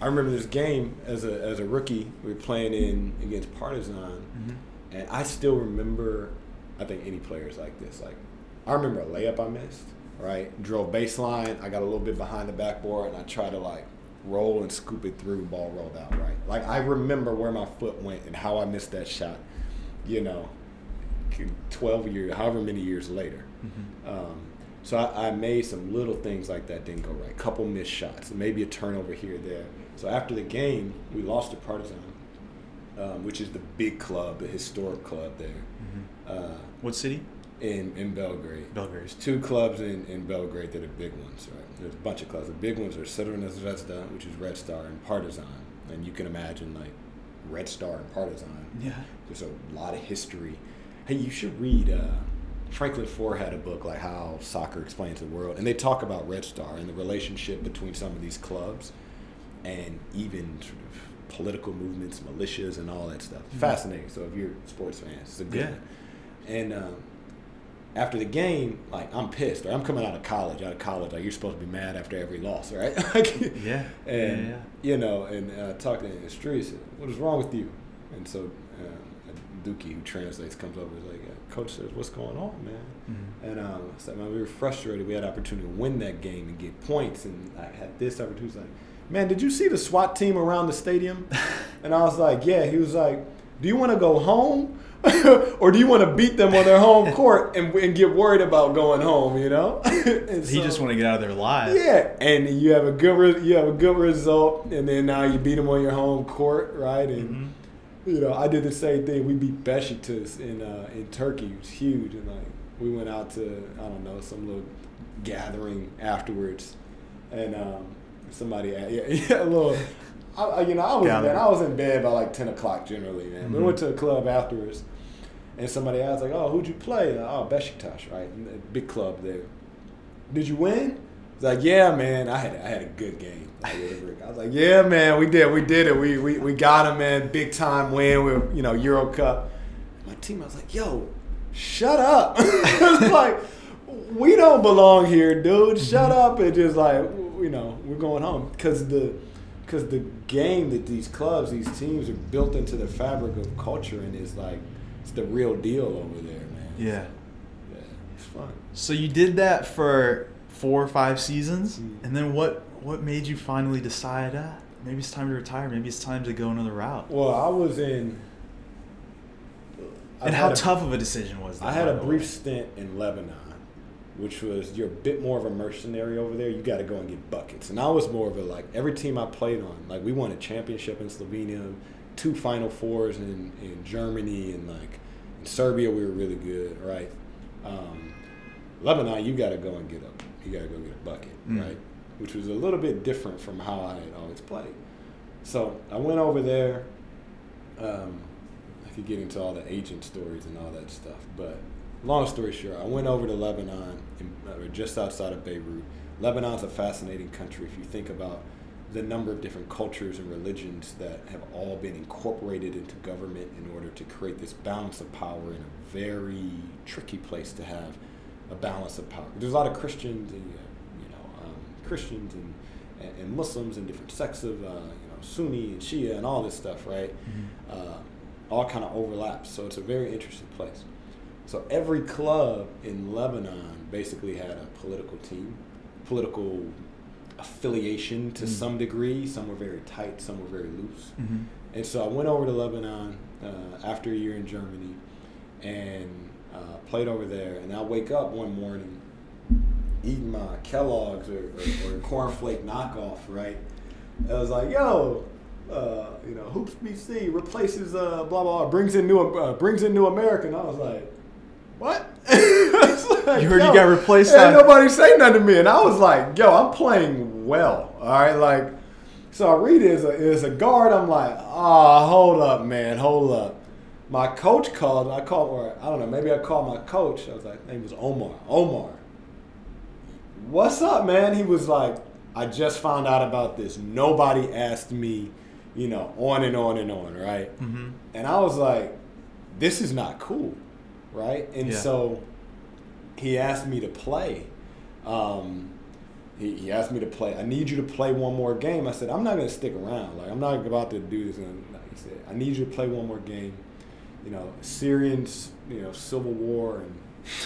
I remember this game as a as a rookie. We were playing in against Partizan, Mhm. and I still remember. I think any players like this. Like, I remember a layup I missed. Right, drove baseline. I got a little bit behind the backboard, and I tried to like roll and scoop it through. Ball rolled out right. Like I remember where my foot went and how I missed that shot. You know, twelve years, however many years later. Mhm. Um, so I, I made some little things like that didn't go right. Couple missed shots, maybe a turnover here or there. So after the game, we lost to Partizan, um, which is the big club, the historic club there Mhm. uh, What city? In in Belgrade. Belgrade. There's two clubs in, in Belgrade that are big ones, right? There's a bunch of clubs. The big ones are Crvena Zvezda, which is Red Star, and Partizan. And you can imagine like Red Star and Partizan. Yeah. There's a lot of history. Hey, you should read. Uh, Franklin Foer had a book like how soccer explains the world, and they talk about Red Star and the relationship between some of these clubs, and even sort of political movements, militias, and all that stuff. Fascinating. So if you're sports fans, it's a good Yeah. one. And um, after the game, like I'm pissed. Or I'm coming out of college. Out of college, like you're supposed to be mad after every loss, right? *laughs* Like, Yeah. and Yeah, you know, and uh, talking to the street, said, "What is wrong with you?" And so uh, Dookie, who translates, comes over. He's like, uh, "Coach says, what's going on, man?" Mhm. And um, I said, "Man, we were frustrated. We had opportunity to win that game and get points, and I had this opportunity." He's like, "Man, did you see the SWAT team around the stadium?" *laughs* and I was like, "Yeah." He was like, "Do you want to go home?" *laughs* or do you want to beat them on their home court and, and get worried about going home? You know, *laughs* He just want to get out of their live. yeah, and you have a good re- you have a good result, and then now you beat them on your home court, right? And Mhm. you know, I did the same thing. We beat Besiktas in uh, in Turkey. It was huge, and like we went out to I don't know some little gathering afterwards, and um, somebody, *laughs* yeah, yeah, a little. I, you know, I was Gathering. man, I was in bed by like ten o'clock generally, man. We Mhm. went to a club afterwards, and somebody asked like, "Oh, who'd you play?" Oh, Besiktas, right? Big club there. Did you win? It's like, yeah, man. I had I had a good game. Like. I was like, yeah, man. We did. We did it. We we, we got him, man. Big time win with you know Euro Cup. My team, I was like, yo, shut up. *laughs* it's like we don't belong here, dude. Shut mm-hmm. up and just like you know we're going home because the because the game that these clubs, these teams are built into the fabric of culture and is like it's the real deal over there, man. Yeah. yeah it's fun. So you did that for four or five seasons, Mm. and then what? What made you finally decide? Ah, maybe it's time to retire. Maybe it's time to go another route. Well, I was in. I and how a- tough of a decision was that? I had a brief way? stint in Lebanon, which was you're a bit more of a mercenary over there. You got to go and get buckets, and I was more of a like every team I played on. Like we won a championship in Slovenia, two Final Fours in in Germany, and like in Serbia we were really good, right? Um, Lebanon, you got to go and get a you got to go get a bucket, Mm. right? Which was a little bit different from how I had always played. So I went over there. Um, I could get into all the agent stories and all that stuff, but long story short, I went over to Lebanon, in, uh, just outside of Beirut. Lebanon's a fascinating country if you think about the number of different cultures and religions that have all been incorporated into government in order to create this balance of power in a very tricky place to have a balance of power. There's a lot of Christians and you know um, Christians and, and Muslims and different sects of uh, you know Sunni and Shia and all this stuff, right? Uh, all kind of overlaps. So it's a very interesting place. So every club in Lebanon basically had a political team, political affiliation to Mm. some degree. Some were very tight, some were very loose. Mhm. And so I went over to Lebanon uh, after a year in Germany and uh, played over there. And I wake up one morning eating my Kellogg's or, or, or *laughs* cornflake knockoff, right? I was like, yo, uh, you know, Hoops BC replaces uh, blah blah blah, brings in new uh, brings in new American. I was like, what? *laughs* Like, You heard you got replaced Ain't on- nobody say nothing to me, and I was like, yo, I'm playing well. All right, like. So I read it as a, as a guard. I'm like, ah, hold up, man, hold up. My coach called. I called, or I don't know, maybe I called my coach. I was like, name was Omar. Omar, what's up, man? He was like, I just found out about this. Nobody asked me, you know, on and on and on, right? Mhm. And I was like, this is not cool, right? And Yeah. so he asked me to play. Um, he, he asked me to play. I need you to play one more game. I said, I'm not going to stick around. Like, I'm not about to do this. And he said, I need you to play one more game. You know, Syrians, you know, civil war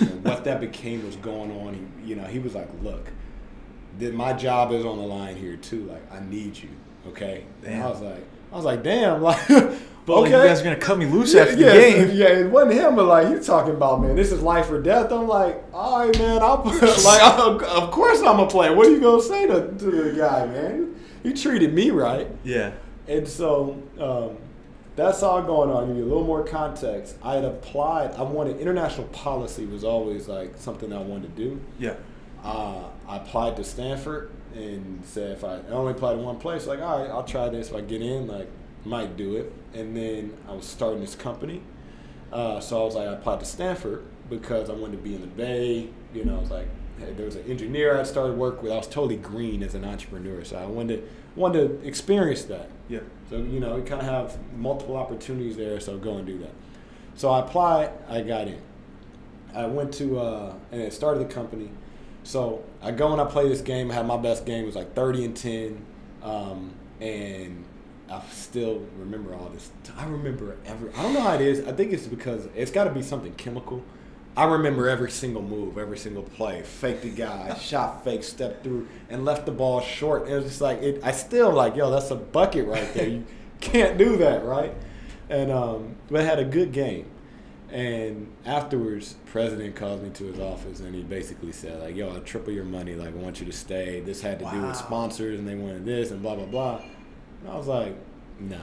and, and what that became was going on. He, you know, he was like, look, that my job is on the line here too. Like, I need you. Okay. And I was like, I was like, damn, *laughs* like, But like, okay. you guys are gonna cut me loose Yeah, after the yeah, game. Yeah, it wasn't him, but like he's talking about, man, this is life or death. I'm like, all right, man, I'll *laughs* like, *laughs* I'll, of course I'm gonna play. What are you gonna say to, to the guy, man? He treated me right, Yeah. and so um, that's all going on. Give you a little more context. I had applied. I wanted international policy was always like something I wanted to do. Yeah. Uh, I applied to Stanford and said if I, I only applied to one place, like, all right, I'll try this. If I get in, like, might do it. And then I was starting this company. Uh, so I was like, I applied to Stanford because I wanted to be in the Bay. You know, I was like, hey, there was an engineer I started work with. I was totally green as an entrepreneur. So I wanted, to, wanted to experience that. Yeah. So, you know, you kind of have multiple opportunities there, so go and do that. So I applied, I got in. I went to, uh, and it started the company. So I go and I play this game. I had my best game, it was like 30 and 10. Um, and I still remember all this. I remember every, I don't know how it is. I think it's because it's got to be something chemical. I remember every single move, every single play. Fake the guy, *laughs* shot fake, stepped through, and left the ball short. It was just like it. I still like, yo, that's a bucket right there. You *laughs* can't do that, right? And um, but I had a good game. And afterwards, president called me to his office and he basically said, like, yo, I'll triple your money. Like, I want you to stay. This had to do with sponsors and they wanted this and blah, blah, blah. And I was like, nah,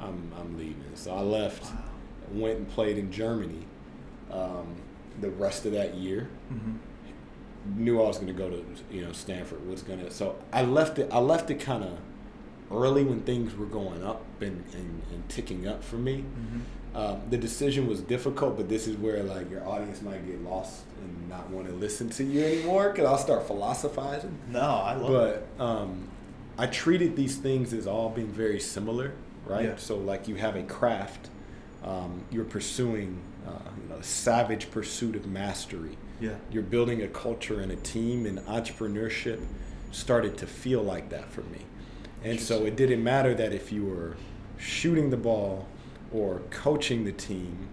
I'm, I'm leaving. So I left, went and played in Germany um, the rest of that year. Mhm. knew I was going to go to you know Stanford. Was going to so I left it. I left it kind of early when things were going up and, and, and ticking up for me. Um, the decision was difficult, but this is where like your audience might get lost and not want to listen to you anymore because I'll start philosophizing. No, I love it. But um, I treated these things as all being very similar, right? Yeah. So like you have a craft, um, you're pursuing, uh, you know, savage pursuit of mastery. Yeah. You're building a culture and a team, and entrepreneurship started to feel like that for me. And so it didn't matter that if you were shooting the ball, or coaching the team,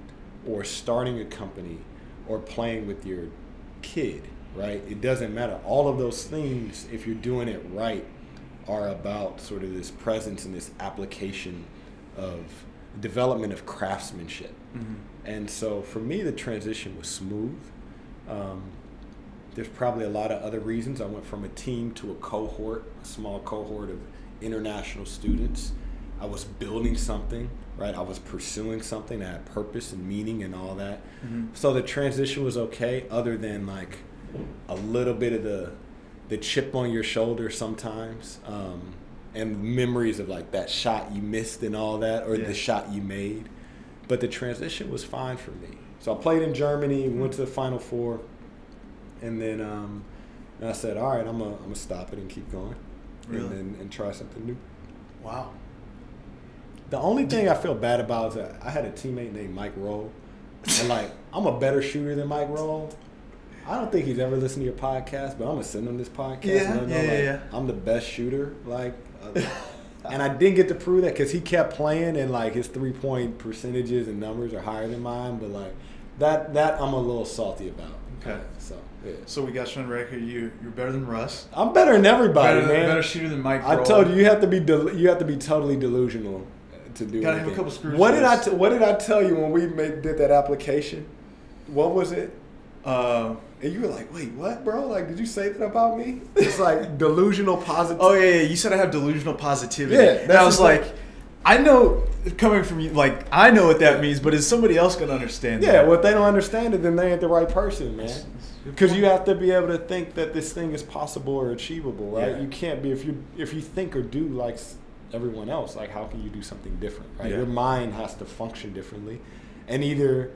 or starting a company, or playing with your kid, right? It doesn't matter. All of those things, if you're doing it right, are about sort of this presence and this application of development of craftsmanship. And so for me, the transition was smooth. Um, there's probably a lot of other reasons. I went from a team to a cohort, a small cohort of international students. I was building something, right? I was pursuing something that had purpose and meaning and all that. So the transition was okay, other than like a little bit of the the chip on your shoulder sometimes, um, and memories of like that shot you missed and all that, or Yeah. the shot you made. But the transition was fine for me. So I played in Germany, went to the Final Four, and then um, and I said, all right, I'm gonna I'm gonna stop it and keep going, Really? and then and try something new. Wow. The only thing I feel bad about is that I had a teammate named Mike Roll, and like I'm a better shooter than Mike Roll. I don't think he's ever listened to your podcast, but I'm gonna send him this podcast. Yeah, know, yeah, yeah, like, yeah. I'm the best shooter. Like, uh, *laughs* and I didn't get to prove that because he kept playing, and like his three point percentages and numbers are higher than mine. But like that, that I'm a little salty about. Okay. So yeah. So we got you on record. You you're better than Russ. I'm better than everybody, better, than, man. better shooter than Mike. I told you you have to be del- you have to be totally delusional to do. Gotta have a couple screws What did I What did I tell you when we made did that application? What was it? Uh, And you were like, "Wait, what, bro? Like, did you say that about me?" *laughs* It's like delusional positive. oh yeah, yeah. You said I have delusional positivity. Yeah, and I was exact- like, I know coming from you. Like I know what that means, but is somebody else gonna understand? yeah. that? Well, if they don't understand it, then they ain't the right person, man. Because you have to be able to think that this thing is possible or achievable, right? Yeah. You can't be if you if you think or do like everyone else. Like, how can you do something different, right? Yeah. Your mind has to function differently, and either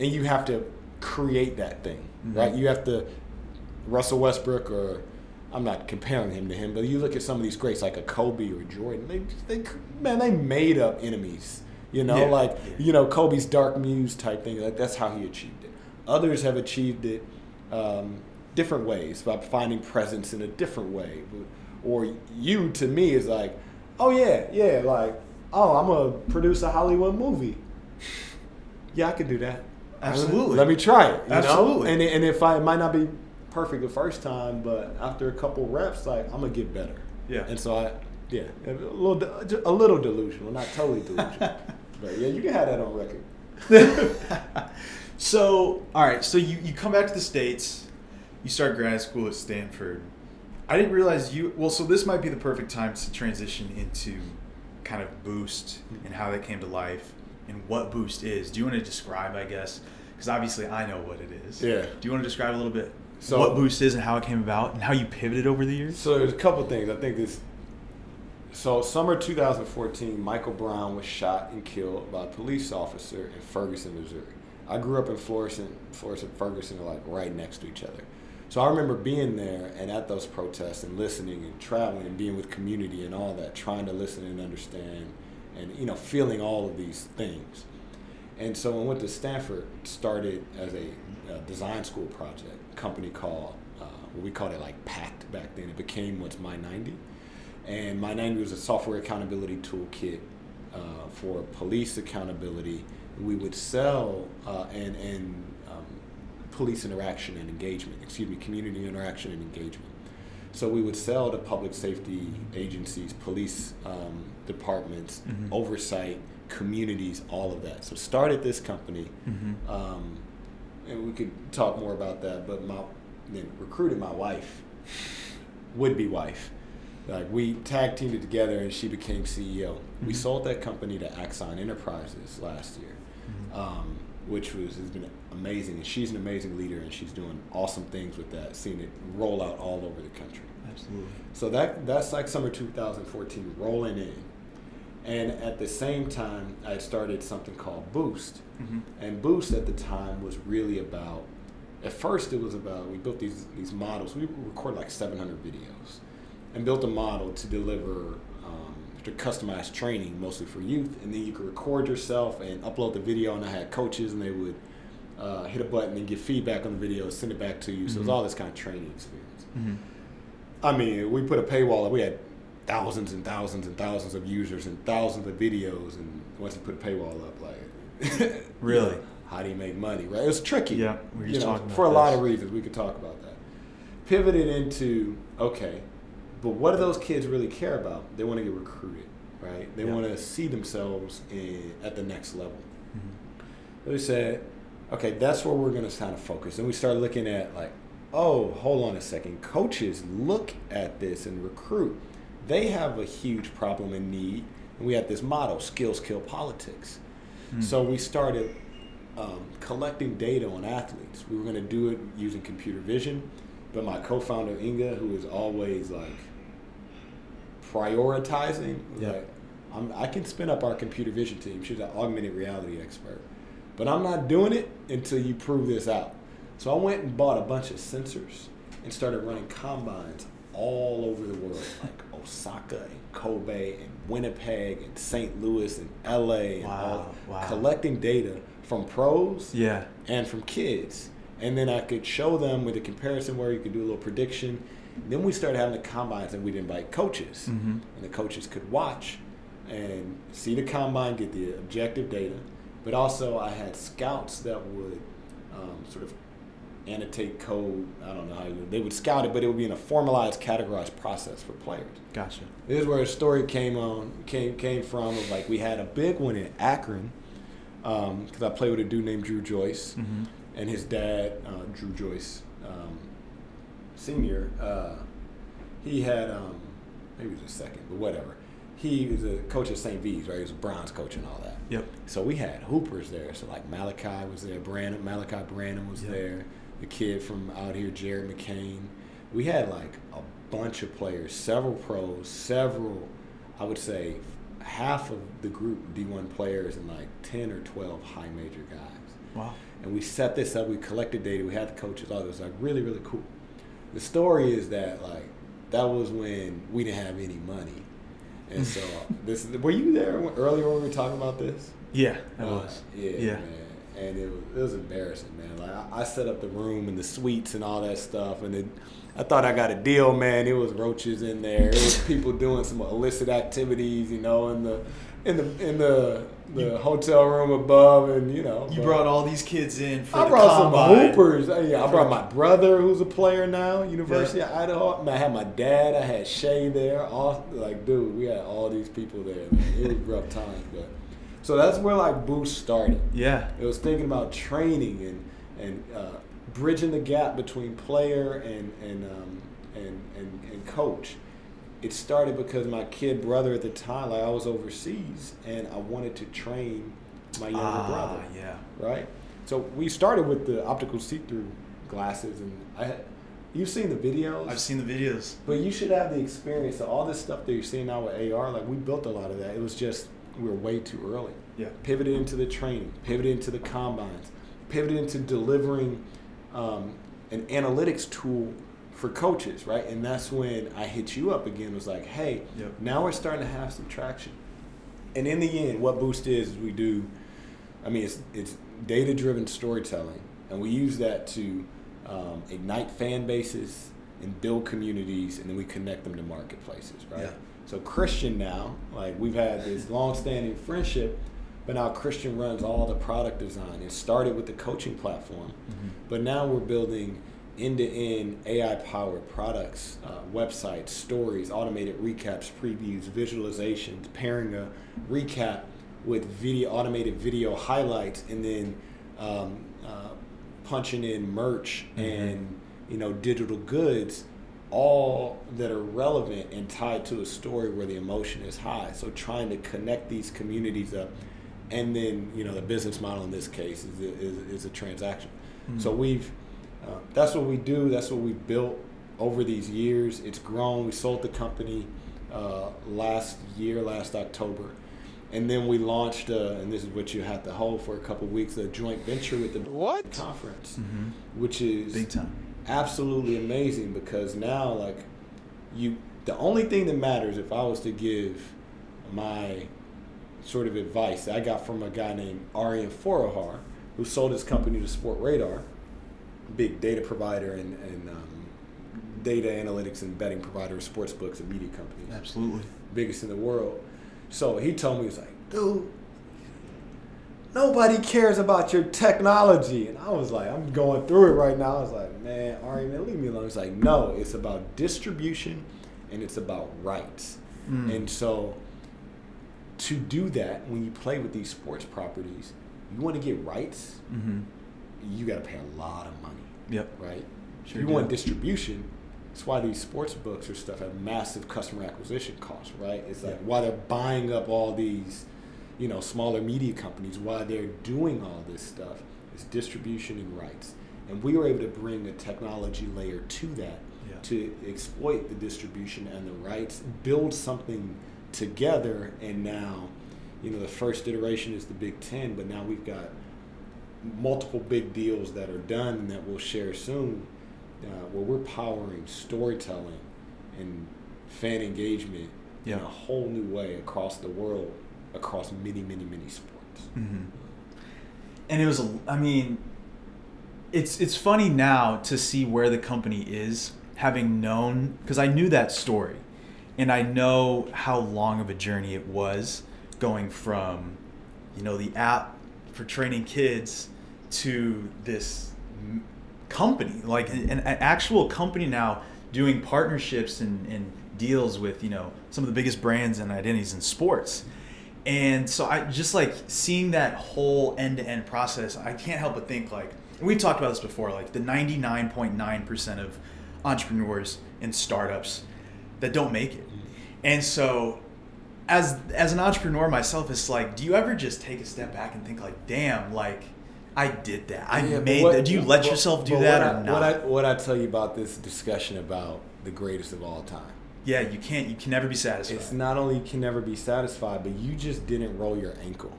and you have to create that thing, Mhm. right? You have to Russell Westbrook or I'm not comparing him to him, but you look at some of these greats like a Kobe or Jordan. They, they man, they made up enemies. You know, Yeah. like you know Kobe's dark muse type thing. Like that's how he achieved it. Others have achieved it um, different ways by finding presence in a different way. Or you, to me, is like, oh yeah, yeah, like oh, I'm gonna produce a Hollywood movie. Yeah, I could do that. Absolutely. Let me try it. You Absolutely. Know? And and if I it might not be perfect the first time, but after a couple reps, like I'm gonna get better. Yeah. And so I, yeah, a little a little delusional, not totally delusional. *laughs* but yeah, you can have that on record. *laughs* *laughs* So, all right. So you, you come back to the states. You start grad school at Stanford. I didn't realize you. Well, so this might be the perfect time to transition into kind of Boost mm-hmm. and how that came to life and what Boost is. Do you want to describe? I guess because obviously I know what it is. Yeah. Do you want to describe a little bit So- what Boost is and how it came about and how you pivoted over the years? So there's a couple things. I think this. So summer 2014, Michael Brown was shot and killed by a police officer in Ferguson, Missouri. I grew up in Florissant. Florissant and Ferguson are like right next to each other. So I remember being there and at those protests and listening and traveling and being with community and all that, trying to listen and understand, and you know feeling all of these things. And so when I went to Stanford, started as a, uh design school project, a company called, uh, we called it like PACT back then. It became what's My 90. And My 90 was a software accountability toolkit uh, for police accountability. We would sell uh, and, and um, police interaction and engagement, excuse me, community interaction and engagement. So we would sell to public safety agencies, police um, departments, Mhm. oversight, communities, all of that. So started this company, Mhm. um, and we could talk more about that. But my then recruited my wife, would be wife. Like we tag teamed it together, and she became CEO. We Mhm. sold that company to Axon Enterprises last year. Mhm. Um, which was has been amazing. And she's an amazing leader, and she's doing awesome things with that, seeing it roll out all over the country. Absolutely. So that that's like summer 2014 rolling in. And at the same time, I had started something called Boost. Mhm. And Boost at the time was really about, at first it was about, we built these, these models. We recorded like 700 videos and built a model to deliver, um, to customize training mostly for youth. And then you could record yourself and upload the video. And I had coaches and they would uh, hit a button and get feedback on the video, send it back to you. So it was Mhm. all this kind of training experience. Mhm. I mean, we put a paywall. We had thousands and thousands and thousands of users and thousands of videos. And once you put a paywall up, like, *laughs* Really? how do you make money? Right? It was tricky. Yeah, we you know, for a lot of reasons. We could talk about that. Pivoted into okay, but what do those kids really care about? They want to get recruited, right? They Yeah. want to see themselves in, at the next level. Mhm. we said, okay, that's where we're going to kind of focus. And we start looking at like, oh, hold on a second. Coaches look at this and recruit. They have a huge problem and need. And we had this motto, skills kill politics. Mm. So we started um, collecting data on athletes. We were going to do it using computer vision. But my co-founder Inga, who is always like prioritizing, Yeah. like, I'm, I can spin up our computer vision team. She's an augmented reality expert. But I'm not doing it until you prove this out. So I went and bought a bunch of sensors and started running combines all over the world, like Osaka and Kobe and Winnipeg and St. Louis and LA and all, Wow, wow. collecting data from pros Yeah. and from kids. And then I could show them with a comparison where you could do a little prediction. Then we started having the combines and we'd invite coaches. Mhm. And the coaches could watch and see the combine, get the objective data. But also, I had scouts that would um, sort of annotate code. I don't know how you, they would scout it, but it would be in a formalized, categorized process for players. Gotcha. This is where a story came on came came from. Of like we had a big one in Akron because I played with a dude named Dru Joyce Mhm. and his dad, uh, Dru Joyce, um, senior. Uh, he had um, maybe he was a second, but whatever. He was a coach at St. V's, right? He was a bronze coach and all that. Yep. So we had hoopers there. So like Malaki was there, Branham Malaki Branham was Yep. there, the kid from out here, Jared McCain. We had like a bunch of players, several pros, several, I would say, half of the group D1 players and like ten or twelve high major guys. Wow. And we set this up. We collected data. We had the coaches. All this like really really cool. The story is that like that was when we didn't have any money. And so *laughs* this is, were you there when, earlier when we were talking about this? Yeah, I Uh, was. Yeah, Yeah. man. And it was, it was embarrassing, man. Like I, I set up the room and the suites and all that stuff, and it, I thought I got a deal, man. It was roaches in there. It was people doing some illicit activities, you know, in the in the in the the hotel room above, and you know. You brought all these kids in for I the brought combine. some hoopers. Uh, Yeah, I brought my brother, who's a player now, University of Idaho. I had my dad. I had Shay there. All like, dude, we had all these people there. Man. It was rough times, but so that's where like Boost started. Yeah. It was thinking about training and and uh, bridging the gap between player and and um, and, and and coach. It started because my kid brother at the time, like I was overseas, and I wanted to train my younger Ah, brother yeah. right? So we started with the optical see-through glasses, and I had, you've seen the videos, I've seen the videos. but you should have the experience of all this stuff that you're seeing now with AR. Like we built a lot of that. It was just we were way too early. Yeah. Pivoted into the training, pivoted into the combines, pivoted into delivering um, an analytics tool for coaches, right? And that's when I hit you up again. Was like, hey, Yep. now we're starting to have some traction. And in the end, what Boost is, is we do. I mean, it's it's data driven storytelling, and we use that to um, ignite fan bases and build communities, and then we connect them to marketplaces, right? Yeah. So Christian now, like we've had this long-standing friendship, but now Christian runs all the product design. It started with the coaching platform, but now we're building end-to-end AI-powered products, uh, websites, stories, automated recaps, previews, visualizations, pairing a recap with video, automated video highlights, and then um, uh, punching in merch and you know digital goods all that are relevant and tied to a story where the emotion is high. So trying to connect these communities up and then you know the business model in this case is a, is, is a transaction. So we've uh, that's what we do. That's what we built over these years. It's grown. We sold the company uh, last year, last October, and then we launched. Uh, and this is what you had to hold for a couple of weeks. A joint venture with the What? conference, which is Big time. Absolutely amazing because now like you the only thing that matters if I was to give my sort of advice that I got from a guy named Aryan Forohar who sold his company to Sport Radar, big data provider and, and um, data analytics and betting provider sports books and media companies Absolutely. biggest in the world. So he told me, he was like, dude, nobody cares about your technology. And I was like, I'm going through it right now. I was like, man, Ari, man, leave me alone. It's like, no, it's about distribution and it's about rights. And so to do that, when you play with these sports properties, you want to get rights, Mm-hmm. you got to pay a lot of money Yep. right? Sure if you do. want distribution, that's why these sports books or stuff have massive customer acquisition costs, right? It's like why they're buying up all these, you know, smaller media companies, why they're doing all this stuff is distribution and rights. And we were able to bring a technology layer to that Yeah. to exploit the distribution and the rights, build something together, and now, you know, the first iteration is the Big Ten, but now we've got multiple big deals that are done and that we'll share soon, uh, where we're powering storytelling and fan engagement in a whole new way across the world, across many, many, many sports. Mm-hmm. And it was, I mean, it's it's funny now to see where the company is, having known because I knew that story, and I know how long of a journey it was going from, you know, the app for training kids to this company, like an, an actual company now doing partnerships and, and deals with you know some of the biggest brands and identities in sports. And so I just like seeing that whole end to end process, I can't help but think like we've talked about this before, like the 99.9% of entrepreneurs and startups that don't make it. And so as as an entrepreneur myself, it's like, do you ever just take a step back and think like, damn, like I did that. I Yeah, made what- that. Do you let but- yourself do that what or not? What I, what I tell you about this discussion about the greatest of all time. Yeah, you can't you can never be satisfied. It's not only you can never be satisfied, but you just didn't roll your ankle,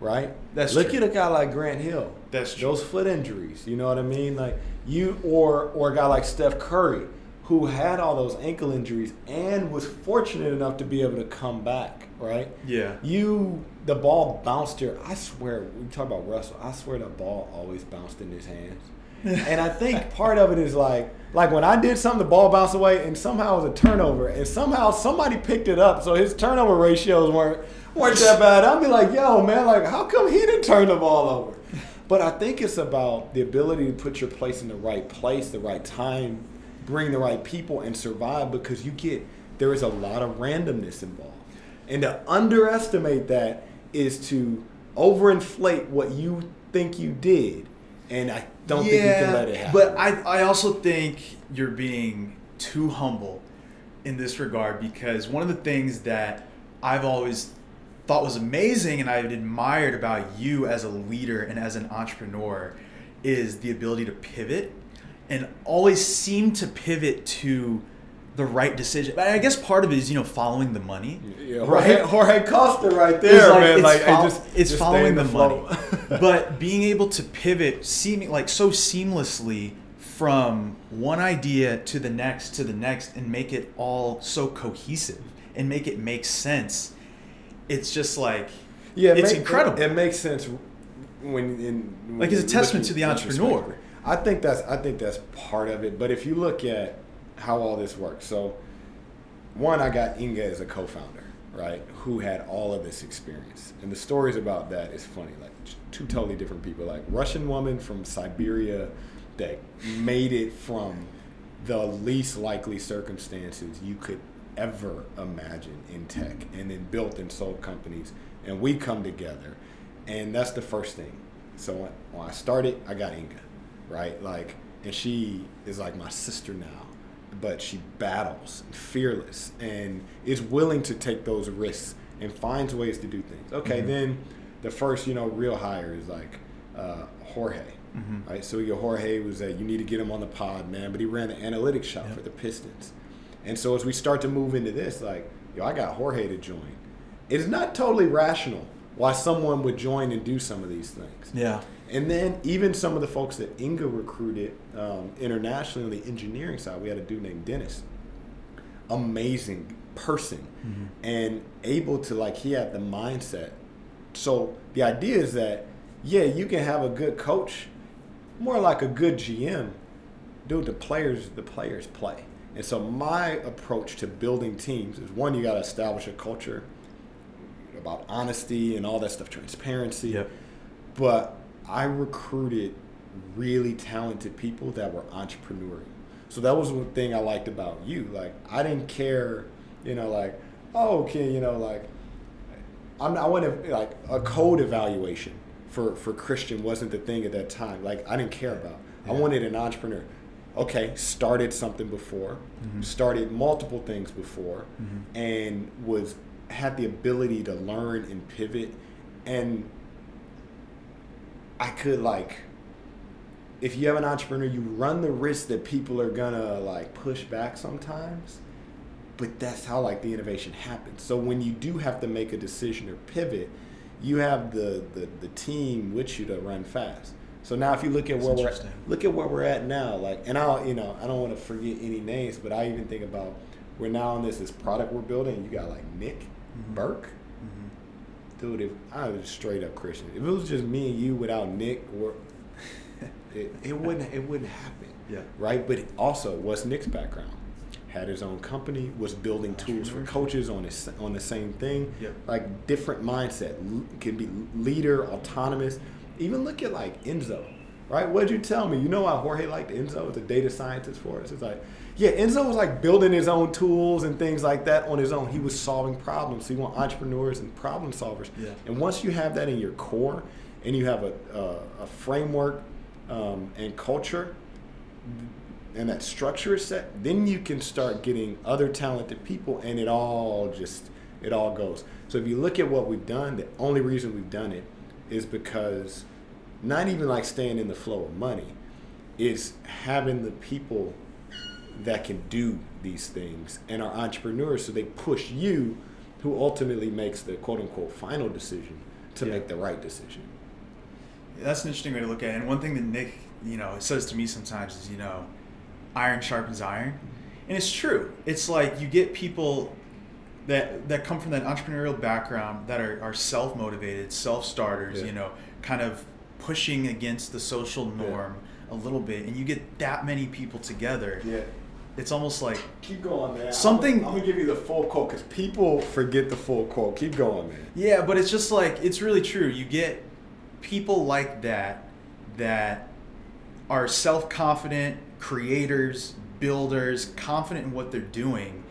right? That's Look true. at a guy like Grant Hill. That's true. Those foot injuries, you know what I mean? Like you, or or a guy like Steph Curry, who had all those ankle injuries and was fortunate enough to be able to come back, right? Yeah. You, the ball bounced here. I swear, we talk about Russell. I swear the ball always bounced in his hands. *laughs* and I think part of it is like, like when I did something, the ball bounced away, and somehow it was a turnover, and somehow somebody picked it up, so his turnover ratios weren't weren't that bad. I'd be like, yo, man, like how come he didn't turn the ball over? But I think it's about the ability to put your place in the right place, the right time, bring the right people, and survive because you get there is a lot of randomness involved. And to underestimate that is to overinflate what you think you did. And I don't think you can let it happen. But I, I also think you're being too humble in this regard because one of the things that I've always thought was amazing and I've admired about you as a leader and as an entrepreneur is the ability to pivot and always seem to pivot to the right decision. But I guess part of it is, you know, following the money. yeah, Jorge, Jorge Costa right there, It's like- man. it's like, hey, just, it's just following the, flow. money, *laughs* but being able to pivot, seeming like so seamlessly from one idea to the next to the next, and make it all so cohesive and make it make sense. It's just like Yeah, it it's make- incredible. It, it makes sense when in when Like, it's a testament to the entrepreneur. I think that's I think that's part of it. But if you look at how all this works, so one, I got Inga as a co-founder, right, who had all of this experience, and the stories about that is funny. Like two totally different people, like Russian woman from Siberia that made it from the least likely circumstances you could ever imagine in tech and then built and sold companies. And we come together and that's the first thing. So when, i started i got inga right? Like and she is like my sister now but she battles and fearless and is willing to take those risks and finds ways to do things okay then the first you know real hire is like uh, Jorge. Mhm. Right, so get Jorge was that you need to get him on the pod, man. But he ran the analytics shop Yep. for the Pistons, and so as we start to move into this, like, yo, I got Jorge to join. It is not totally rational why someone would join and do some of these things. Yeah. And then even some of the folks that Inga recruited um, internationally on the engineering side, we had a dude named Dennis, amazing person, and able to like he had the mindset. So the idea is that yeah, you can have a good coach, more like a good GM. Dude, the players the players play. And so my approach to building teams is one, you got to establish a culture about honesty and all that stuff, transparency Yep. but I recruited really talented people that were entrepreneurial. So that was one thing I liked about you. Like I didn't care, you know, like oh, okay, you know, like I'm, I wanted like a code evaluation for for Christian wasn't the thing at that time. Like I didn't care about. I wanted an entrepreneur. Okay, started something before, mm-hmm. started multiple things before, mm-hmm. and was had the ability to learn and pivot, and I could like if you have an entrepreneur, you run the risk that people are gonna like push back sometimes. But that's how like the innovation happens. So when you do have to make a decision or pivot, you have the the, the team with you to run fast. So now if you look at That's where we're look at where we're at now, like and I'll you know, I don't want to forget any names, but I even think about we're now on this this product we're building, you got like Nick, Mm-hmm. Burke, dude, if I was straight up Christian, if it was just me and you without Nick, or it, it wouldn't it wouldn't happen. Yeah. Right. But also, what's Nick's background? Had his own company, was building tools for coaches on his on the same thing. Yep. Like different mindset, can be leader, autonomous. Even look at like Enzo, right? What'd you tell me? You know why Jorge liked Enzo as a data scientist for us? It's like, yeah, Enzo was like building his own tools and things like that on his own. He was solving problems. So you want entrepreneurs and problem solvers. Yeah. And once you have that in your core, and you have a a, a framework um, and culture, and that structure is set, then you can start getting other talented people, and it all just it all goes. So if you look at what we've done, the only reason we've done it is because not even like staying in the flow of money, is having the people that can do these things and are entrepreneurs. So they push you, who ultimately makes the quote unquote final decision to Yeah. make the right decision. That's an interesting way to look at it. And one thing that Nick, you know, says to me sometimes is, you know, iron sharpens iron. And it's true. It's like you get people that that come from that entrepreneurial background that are, are self motivated, self starters, Yeah. you know, kind of pushing against the social norm a little bit. And you get that many people together. Yeah. It's almost like Keep going, man. Something- I'm, gonna give you the full quote because people forget the full quote. Keep going, man. Yeah, but it's just like it's really true. You get people like that that are self-confident creators, builders, confident in what they're doing,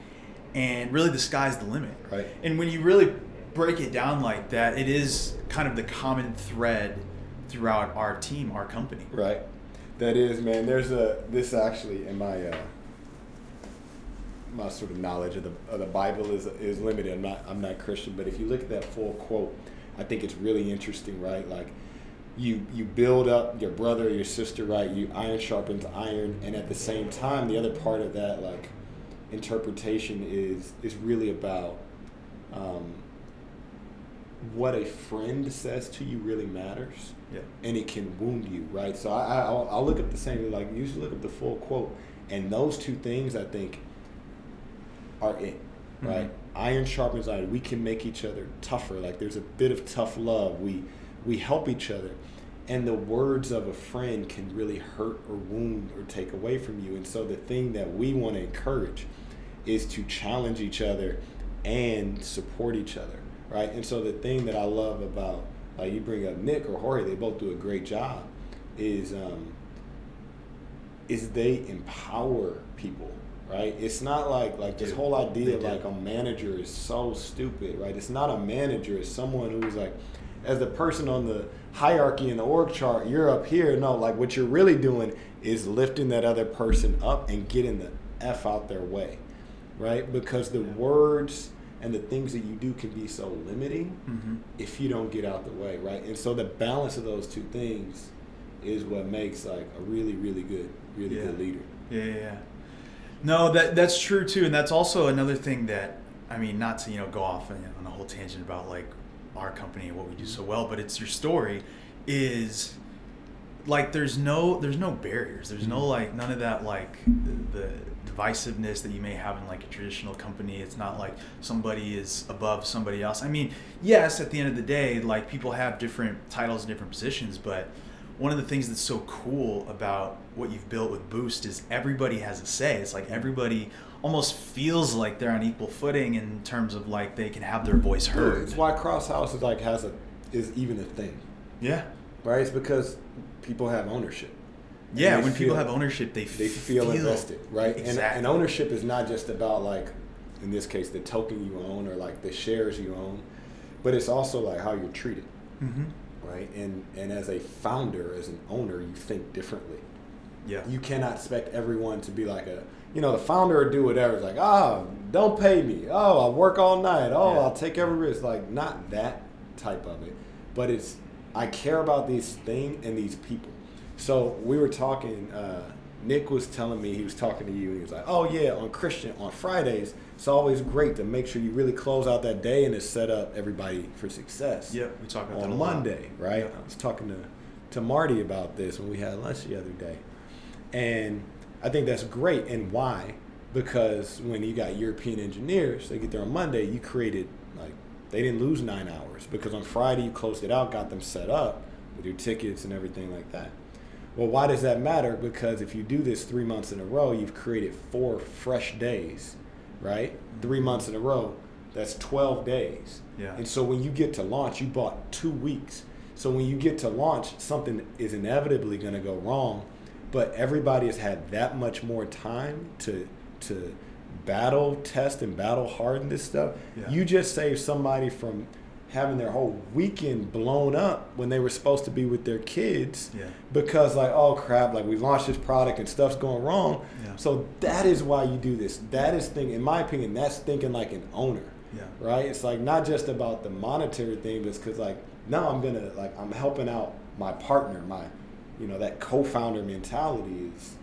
and really the sky's the limit. Right. And when you really break it down like that, it is kind of the common thread throughout our team, our company. Right. That is, man. There's a this actually in my uh, my sort of knowledge of the of the Bible is is limited. I'm not I'm not Christian, but if you look at that full quote, I think it's really interesting, right? Like you you build up your brother, your sister, right? You iron sharpens iron, and at the same time, the other part of that like interpretation is is really about um, what a friend says to you really matters Yeah. and it can wound you, right? So I, I I'll, I'll look up the same like usually look up the full quote, and those two things I think are it, right? Mhm. Iron sharpens iron. We can make each other tougher. Like there's a bit of tough love. We we help each other, and the words of a friend can really hurt or wound or take away from you. And so the thing that we want to encourage is to challenge each other and support each other, right? And so the thing that I love about like you bring up Nick or Jorge, they both do a great job, is um, is they empower people, right? It's not like like this whole idea of like a manager is so stupid, right? It's not a manager, it's someone who's like as the person on the hierarchy in the org chart, you're up here. No, like what you're really doing is lifting that other person up and getting the F out their way, right? Because the words and the things that you do can be so limiting Mm-hmm. if you don't get out the way, right? And so the balance of those two things is what makes like a really, really good, really Yeah. good leader. Yeah, yeah, yeah. No, that that's true too, and that's also another thing that I mean, not to you know go off on, on a whole tangent about like our company and what we do so well, but it's your story is like there's no there's no barriers. There's no like none of that like the, the divisiveness that you may have in like a traditional company. It's not like somebody is above somebody else. I mean, yes, at the end of the day, like people have different titles and different positions, but one of the things that's so cool about what you've built with Boost is everybody has a say. It's like everybody almost feels like they're on equal footing in terms of like they can have their voice heard. It's why Krause House is like has a is even a thing, Yeah. right? It's because people have ownership. Yeah, when people have ownership, they, they feel, invested, right? And, Exactly. and ownership is not just about like, in this case, the token you own or like the shares you own, but it's also like how you're treated, hmm right? And and as a founder, as an owner, you think differently. Yeah. You cannot expect everyone to be like a, you know, the founder or do whatever. It's like, oh, don't pay me. Oh, I'll work all night. Oh, Yeah. I'll take every risk. Like, not that type of it, but it's I care about these thing and these people. So we were talking. Uh, Nick was telling me he was talking to you. And he was like, "Oh yeah, on Christian on Fridays, it's always great to make sure you really close out that day and to set up everybody for success." Yep, we talk about on. Monday, right? I was talking to to Marty about this when we had lunch the other day, and I think that's great. And why? Because when you got European engineers, they get there on Monday. You created like they didn't lose nine hours because on Friday you closed it out, got them set up with your tickets and everything like that. Well, why does that matter? Because if you do this three months in a row, you've created four fresh days, right? Three months in a row, that's 12 days. Yeah. And so when you get to launch, you bought two weeks. So when you get to launch, something is inevitably going to go wrong. But everybody has had that much more time to to battle, test, and battle harden this stuff. Yeah. You just saved somebody from having their whole weekend blown up when they were supposed to be with their kids Yeah. because like oh crap like we launched this product and stuff's going wrong Yeah. so that is why you do this that is thinking in my opinion that's thinking like an owner Yeah. right it's like not just about the monetary thing but it's because like now i'm gonna like i'm helping out my partner my you know that co-founder mentality is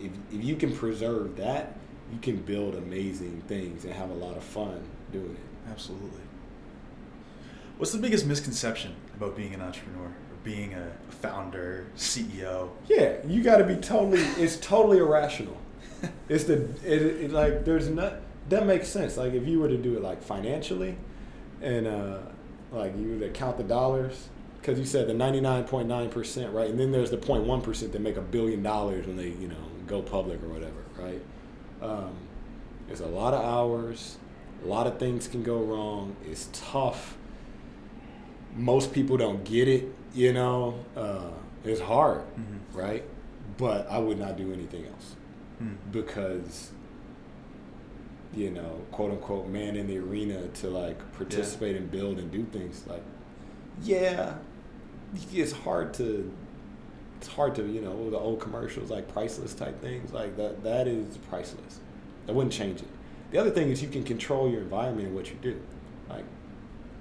if, if you can preserve that you can build amazing things and have a lot of fun doing it Absolutely. What's the biggest misconception about being an entrepreneur or being a founder, CEO? Yeah, you got to be totally. It's totally irrational. *laughs* It's the it, it like there's not that makes sense. Like if you were to do it like financially, and uh, like you were to count the dollars, because you said the ninety nine point nine percent, right? And then there's the 0.1 percent that make a billion dollars when they you know go public or whatever, right? Um, there's a lot of hours. A lot of things can go wrong. It's tough most people don't get it, you know. Uh, it's hard, Mhm. right? But I would not do anything else Hmm. because, you know, quote unquote, man in the arena to like participate and build and do things. Like, yeah, it's hard to. It's hard to, you know, the old commercials like priceless type things like that. That is priceless. I wouldn't change it. The other thing is you can control your environment and what you do. Like,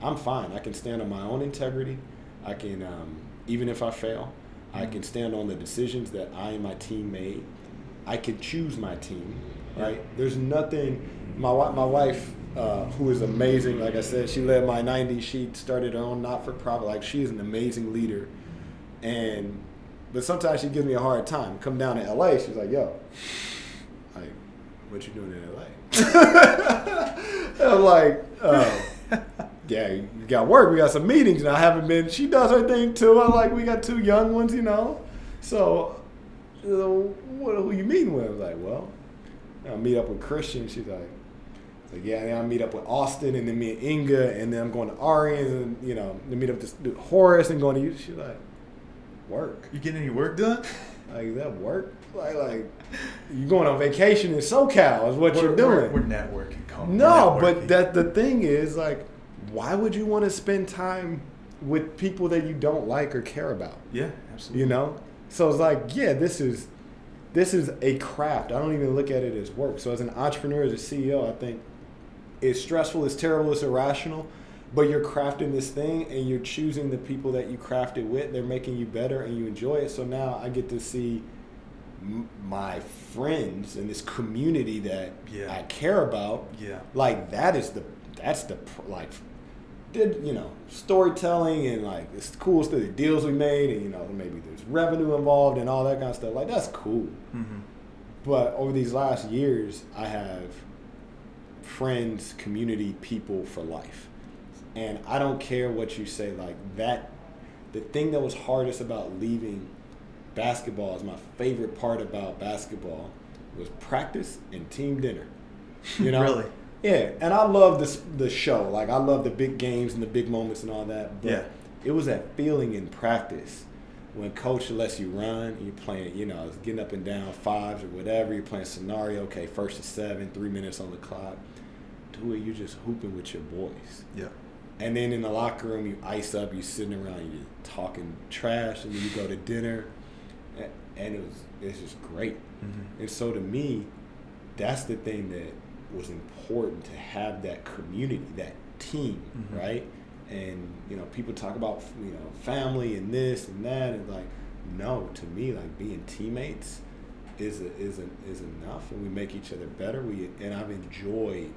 I'm fine. I can stand on my own integrity. I can, um, even if I fail, I can stand on the decisions that I and my team made. I can choose my team, right? There's nothing. My my wife, uh, who is amazing, like I said, she led my '90s. She started her own not-for-profit. Like she is an amazing leader, and but sometimes she gives me a hard time. Come down to LA, she's like, "Yo, like, what you doing in LA?" *laughs* I'm like, uh, yeah, you got work. We got some meetings, and I haven't been. She does her thing too. I like, we got two young ones, you know. So, you know, what who you meeting with? I was like, well, I meet up with Christian. She's like, like yeah, then I meet up with Austin, and then me and Inga, and then I'm going to Arians, and you know, to meet up with this- Horace, and going to you. She's like, work. You getting any work done? *laughs* Like is that work? Like, like you going on vacation in SoCal is what We're- you're doing. We're, we're networking. No, but that the thing is like, why would you want to spend time with people that you don't like or care about? Yeah, absolutely. You know, so it's like, yeah, this is this is a craft. I don't even look at it as work. So as an entrepreneur, as a CEO, I think it's stressful, it's terrible, it's irrational, but you're crafting this thing and you're choosing the people that you craft it with. They're making you better and you enjoy it. So now I get to see m- my friends and this community that Yeah. I care about. Yeah. Like that is the that's the like did you know storytelling and like it's cool stuff the deals we made and you know maybe there's revenue involved and all that kind of stuff like that's cool Mhm. but over these last years i have friends community people for life and i don't care what you say like that the thing that was hardest about leaving basketball is my favorite part about basketball was practice and team dinner *laughs* you know Really? yeah and i love this the show like i love the big games and the big moments and all that but Yeah. it was that feeling in practice when coach lets you run, you're playing, you know, getting up and down fives or whatever. You're playing scenario. Okay, first to seven, three minutes on the clock. Do it. You're just hooping with your boys. Yeah. And then in the locker room, you ice up. You sitting around, you talking trash, and then you go to dinner, and it was it's just great. Mhm. And so to me, that's the thing that was important to have that community, that team, Mhm. right? And you know, people talk about you know family and this and that, and like, no, to me, like being teammates is a, is a, is enough, and we make each other better. We and I've enjoyed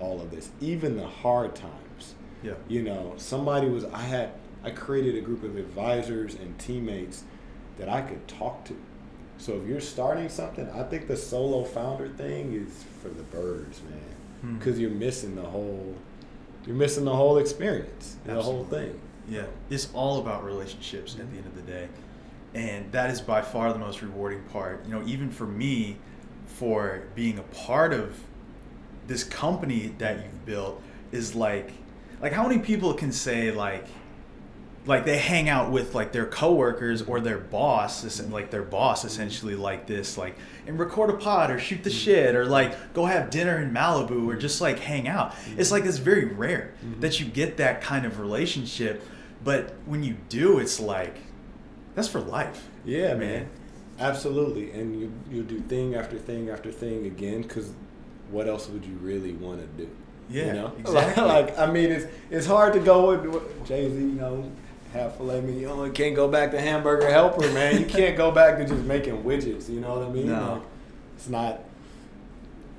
all of this, even the hard times Yeah. you know somebody was i had i created a group of advisors and teammates that i could talk to so if you're starting something i think the solo founder thing is for the birds man Hmm. because you're missing the whole you're missing the whole experience the whole thing Yeah, it's all about relationships at the end of the day. And that is by far the most rewarding part. You know, even for me, for being a part of this company that you've built is like like how many people can say like like they hang out with like their coworkers or their boss like their boss essentially like this like and record a pod or shoot the mm-hmm. shit or like go have dinner in Malibu or just like hang out. Mm-hmm. It's like it's very rare mm-hmm. that you get that kind of relationship but when you do it's like that's for life. Yeah man. Absolutely. And you you do thing after thing after thing again because what else would you really want to do Yeah, you know *laughs* exactly. like i mean it's it's hard to go with jay-z you know half filet mignon you can't go back to hamburger helper man. You can't go back to just making widgets you know what i mean? No. Like, it's not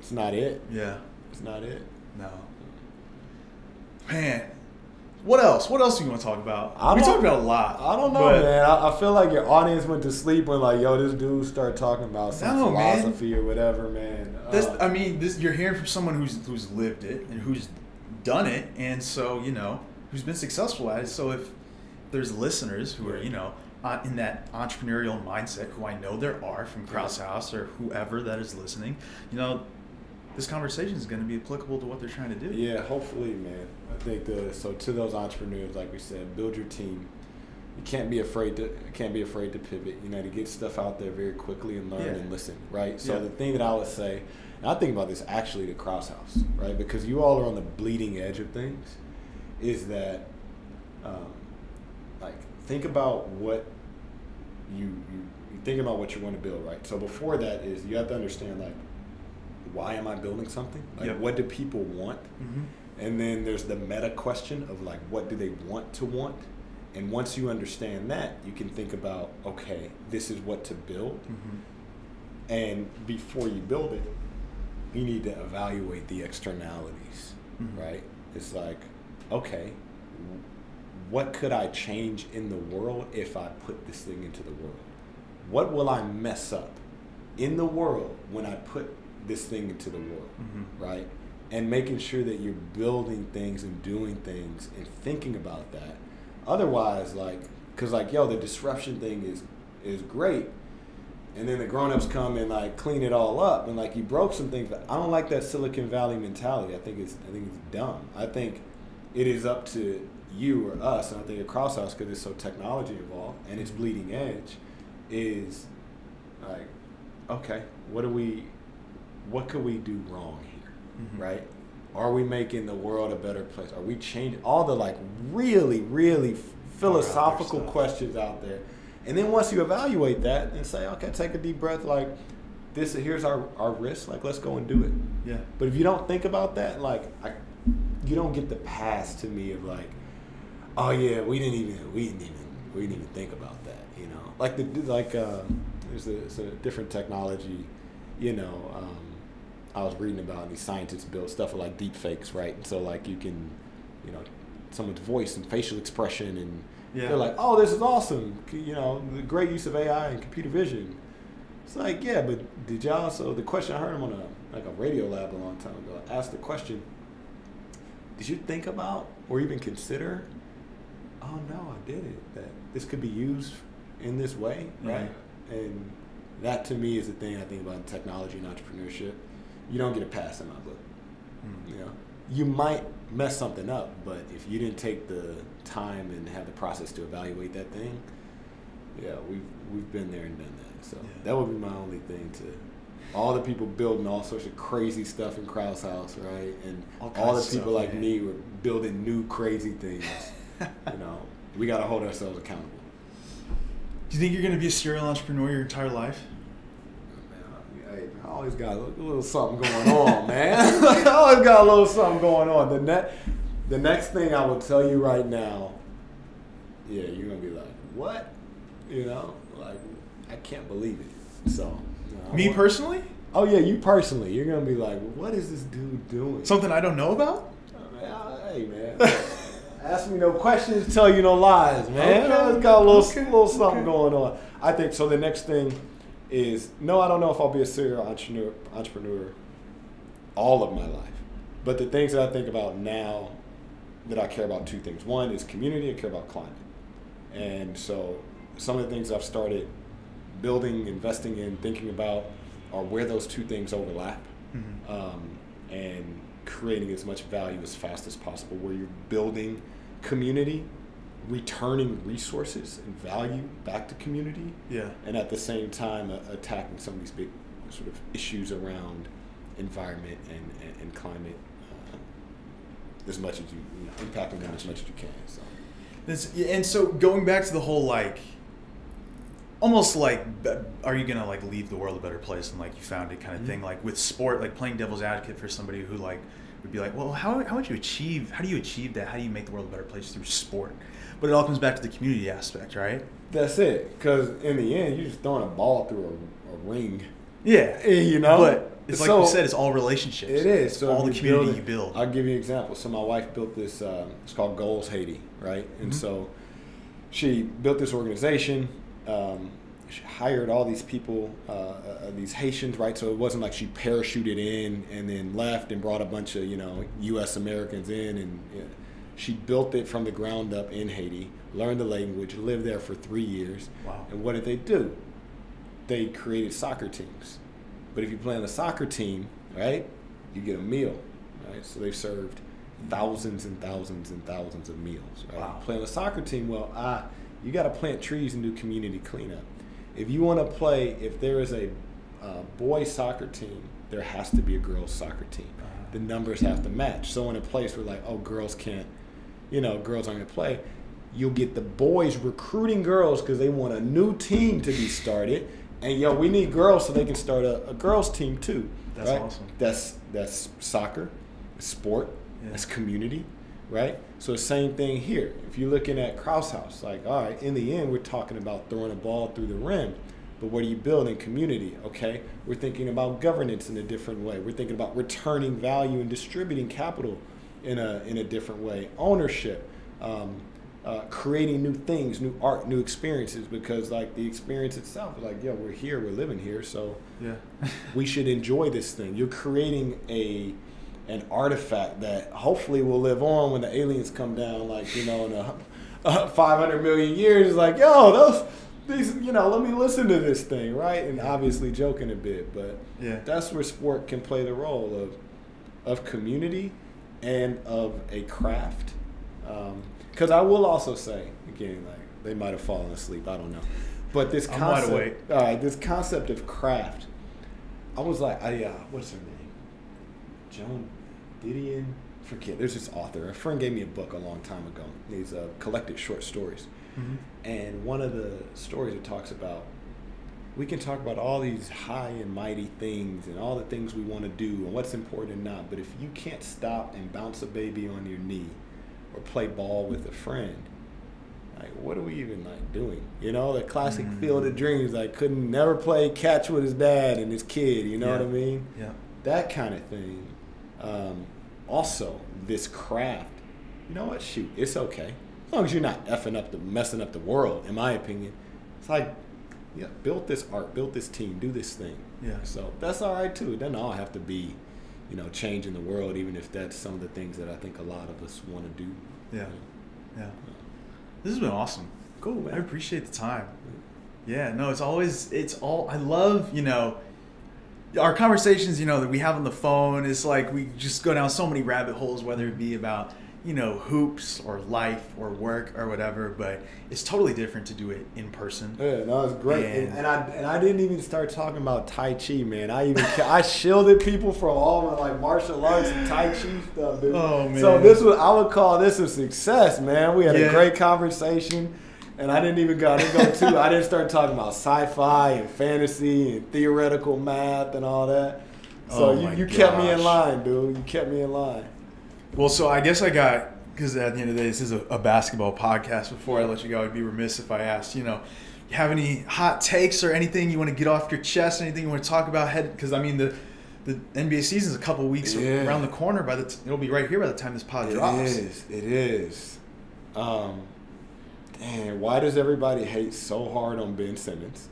it's not it. Yeah. It's not it. No. Man what else what else do you want to talk about I we talked about a lot I don't know, but- man. I, I feel like your audience went to sleep when, like, yo, this dude started talking about some No, man. philosophy or whatever, man. This, Uh, I mean, this you're hearing from someone who's who's lived it and who's done it, and so you know who's been successful at it. So if there's listeners who are you know uh, in that entrepreneurial mindset, who I know there are from Krause House or whoever that is listening, you know, this conversation is going to be applicable to what they're trying to do. Yeah, hopefully, man. I think the so to those entrepreneurs, like we said, build your team. You can't be afraid to can't be afraid to pivot. You know, to get stuff out there very quickly and learn Yeah. and listen. Right. So Yeah. the thing that I would say, and I think about this actually to Krause House, right? Because you all are on the bleeding edge of things. Is that, um, like, think about what you you you think about what you want to build, right? So before that is you have to understand like, why am I building something? Like, Yep. what do people want? hmm And then there's the meta question of like, what do they want to want? And once you understand that, you can think about, okay, this is what to build. hmm And before you build it, you need to evaluate the externalities, Mhm. right? It's like, okay, what could I change in the world if I put this thing into the world? What will I mess up in the world when I put this thing into the world, Mhm. right? And making sure that you're building things and doing things and thinking about that. Otherwise, like, cause like, yo, the disruption thing is is great, and then the grown-ups come and like clean it all up and like you broke some things but i don't like that silicon valley mentality i think it's i think it's dumb i think it is up to you or us and i think across us because it's so technology involved and it's bleeding edge is like okay what do we what could we do wrong here Mhm. right are we making the world a better place are we changing all the like really really philosophical stuff. questions out there and then once you evaluate that and say, okay, take a deep breath, like this here's our, our risk, like let's go and do it. Yeah. But if you don't think about that, like I, you don't get the pass to me of like, oh yeah, we didn't even we didn't even we didn't even think about that. You know, like the like uh, there's a, a different technology. You know, um, I was reading about these scientists build stuff like deep fakes, right? And so like you can, you know, someone's voice and facial expression and Yeah. they're like, oh, this is awesome. You know, the great use of AI and computer vision. It's like, yeah, but did y'all? So the question I heard him on a like a Radiolab a long time ago. Asked the question, did you think about or even consider? Oh no, I did it. That this could be used in this way, right? And that to me is the thing I think about in technology and entrepreneurship. You don't get a pass in my book. Mm. You know, you might mess something up, but if you didn't take the time and have the process to evaluate that thing, yeah, we've we've been there and done that. So Yeah. that would be my only thing to all the people building all sorts of crazy stuff in Krause House, right? And All all, the people stuff, like man. me were building new crazy things. *laughs* you know, we got to hold ourselves accountable. Do you think you're going to be a serial entrepreneur your entire life? Man, I, always got a little something going on, *laughs* man. *laughs* I always got a little something going on. The net, the next thing I will tell you right now, yeah, you're gonna be like, what? You know, like I can't believe it. So, you know, Me personally? Oh yeah, you personally, you're gonna be like, what is this dude doing? Something I don't know about? Oh, man, hey man. *laughs* Ask me no questions, tell you no lies, man. Okay, It's got a little, okay, little something okay. going on. I think so. The next thing is no, I don't know if I'll be a serial entrepreneur, entrepreneur all of my life. But the things that I think about now that I care about two things. One is community, I care about climate. And so some of the things I've started building, investing in, thinking about are where those two things overlap Mhm. um, and creating as much value as fast as possible, where you're building community, returning resources and value back to community, Yeah. and at the same time uh, attacking some of these big sort of issues around environment and, and, and climate uh, as much as you, you know, impacting them as much as you can. So. This, and so going back to the whole like, almost like, are you gonna like leave the world a better place than like you found it kind of thing? Like with sport, like playing devil's advocate for somebody who like would be like, well, how, how would you achieve? How do you achieve that? How do you make the world a better place through sport? But it all comes back to the community aspect, right? That's it. Because in the end, you're just throwing a ball through a, a ring. Yeah, *laughs* You know? But it's like So- you said, it's all relationships. It is. So all the community build it- you build. I'll give you an example. So my wife built this. Um, it's called Goals Haiti, right? And Mhm. so she built this organization. Um, she hired all these people, uh, uh, these Haitians, right? So it wasn't like she parachuted in and then left and brought a bunch of you know U.S. Americans in, and you know, she built it from the ground up in Haiti. Learned the language, lived there for three years. Wow. And what did they do? They created soccer teams. But if you play on a soccer team, right, you get a meal, right? So they've served thousands and thousands and thousands of meals, right? Wow. Play on a soccer team, well, ah, you got to plant trees and do community cleanup. If you want to play, if there is a uh, boys soccer team, there has to be a girls soccer team. Uh-huh. The numbers have to match. So in a place where like, oh, girls can't, you know, girls aren't gonna play, you'll get the boys recruiting girls because they want a new team to be started. And yo, we need girls so they can start a, a girls team too. That's right? awesome. That's that's soccer, sport, Yeah. that's community, right? So the same thing here. If you're looking at Krause House, like, all right, in the end, we're talking about throwing a ball through the rim. But what are you building? Community, okay? We're thinking about governance in a different way. We're thinking about returning value and distributing capital in a in a different way. Ownership, um, uh, creating new things, new art, new experiences. Because like the experience itself is like, yo, we're here, we're living here, so yeah. *laughs* we should enjoy this thing. You're creating a an artifact that hopefully will live on when the aliens come down, like you know, in a, *laughs* a 500 million years. Like, yo, those these, you know, let me listen to this thing, right? And obviously joking a bit, but Yeah. that's where sport can play the role of of community and of a craft. Because I will also say again, like they might have fallen asleep. I don't know, but this I'm wide concept, right, this concept of craft. I was like, I uh, what's her name? Joan Didion. Forget. There's this author. A friend gave me a book a long time ago. These uh, collected short stories, Mhm. and one of the stories it talks about we can talk about all these high and mighty things and all the things we want to do and what's important and not. But if you can't stop and bounce a baby on your knee or play ball with a friend, like what are we even like doing? You know, the classic Mm. field of dreams. Like couldn't never play catch with his dad and his kid. You know Yeah. what I mean? Yeah. That kind of thing. Um, also, this craft. You know what? Shoot, it's okay as long as you're not effing up the messing up the world. In my opinion, it's like, yeah, build this art, build this team, do this thing. Yeah. So that's all right too. It doesn't all have to be, you know, changing the world. Even if that's some of the things that I think a lot of us want to do. Yeah. Yeah. This has been awesome. Cool, man. I appreciate the time. Yeah, no, it's always it's all I love, you know, our conversations, you know, that we have on the phone is like we just go down so many rabbit holes whether it be about, you know, hoops or life or work or whatever, but it's totally different to do it in person. Yeah, no, it's great, and, And- and I and I didn't even start talking about Tai Chi, man. I even *laughs* I shielded people from all my like martial arts and Tai Chi stuff, dude. Oh, So this was I would call this a success, man. We had Yeah. a great conversation, and I didn't even go. I didn't go too. I didn't start talking about sci-fi and fantasy and theoretical math and all that. So Oh, you, you kept me in line, dude. You kept me in line. Well, so I guess I got because at the end of the day, this is a, a basketball podcast. Before I let you go, I'd be remiss if I asked, you know, you have any hot takes or anything you want to get off your chest? Anything you want to talk about? Head because I mean the the NBA season is a couple weeks Yeah. around the corner. By the t- it'll be right here by the time this pod It drops. is. It is. Um, damn, why does everybody hate so hard on Ben Simmons?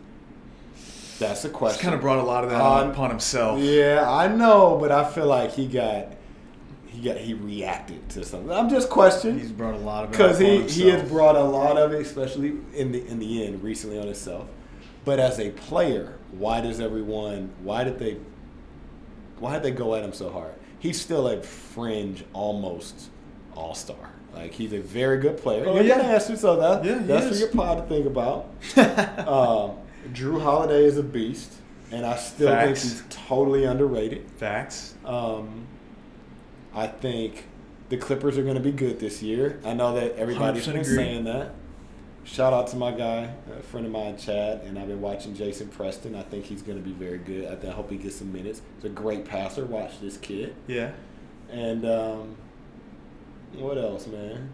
That's a He's question. kind of brought a lot of that Um, upon himself. Yeah, I know, but I feel like he got he got he reacted to something. I'm just questioning He's brought a lot of it because he he has brought a lot of it, especially in the in the end recently on himself. But as a player, why does everyone? Why did they? Why did they go at him so hard? He's still a fringe, almost all star. Like he's a very good player. Oh, You're yeah. gonna answer so that Yeah, that's for your pod to think about. *laughs* um, Jrue Holiday is a beast, and I still Facts. think he's totally underrated. Facts. Um, I think the Clippers are going to be good this year. I know that everybody's 100% been agree. saying that. Shout out to my guy, a friend of mine, Chad, and I've been watching Jason Preston. I think he's going to be very good. I, think, I hope he gets some minutes. He's a great passer. Watch this kid. Yeah. And um, what else, man?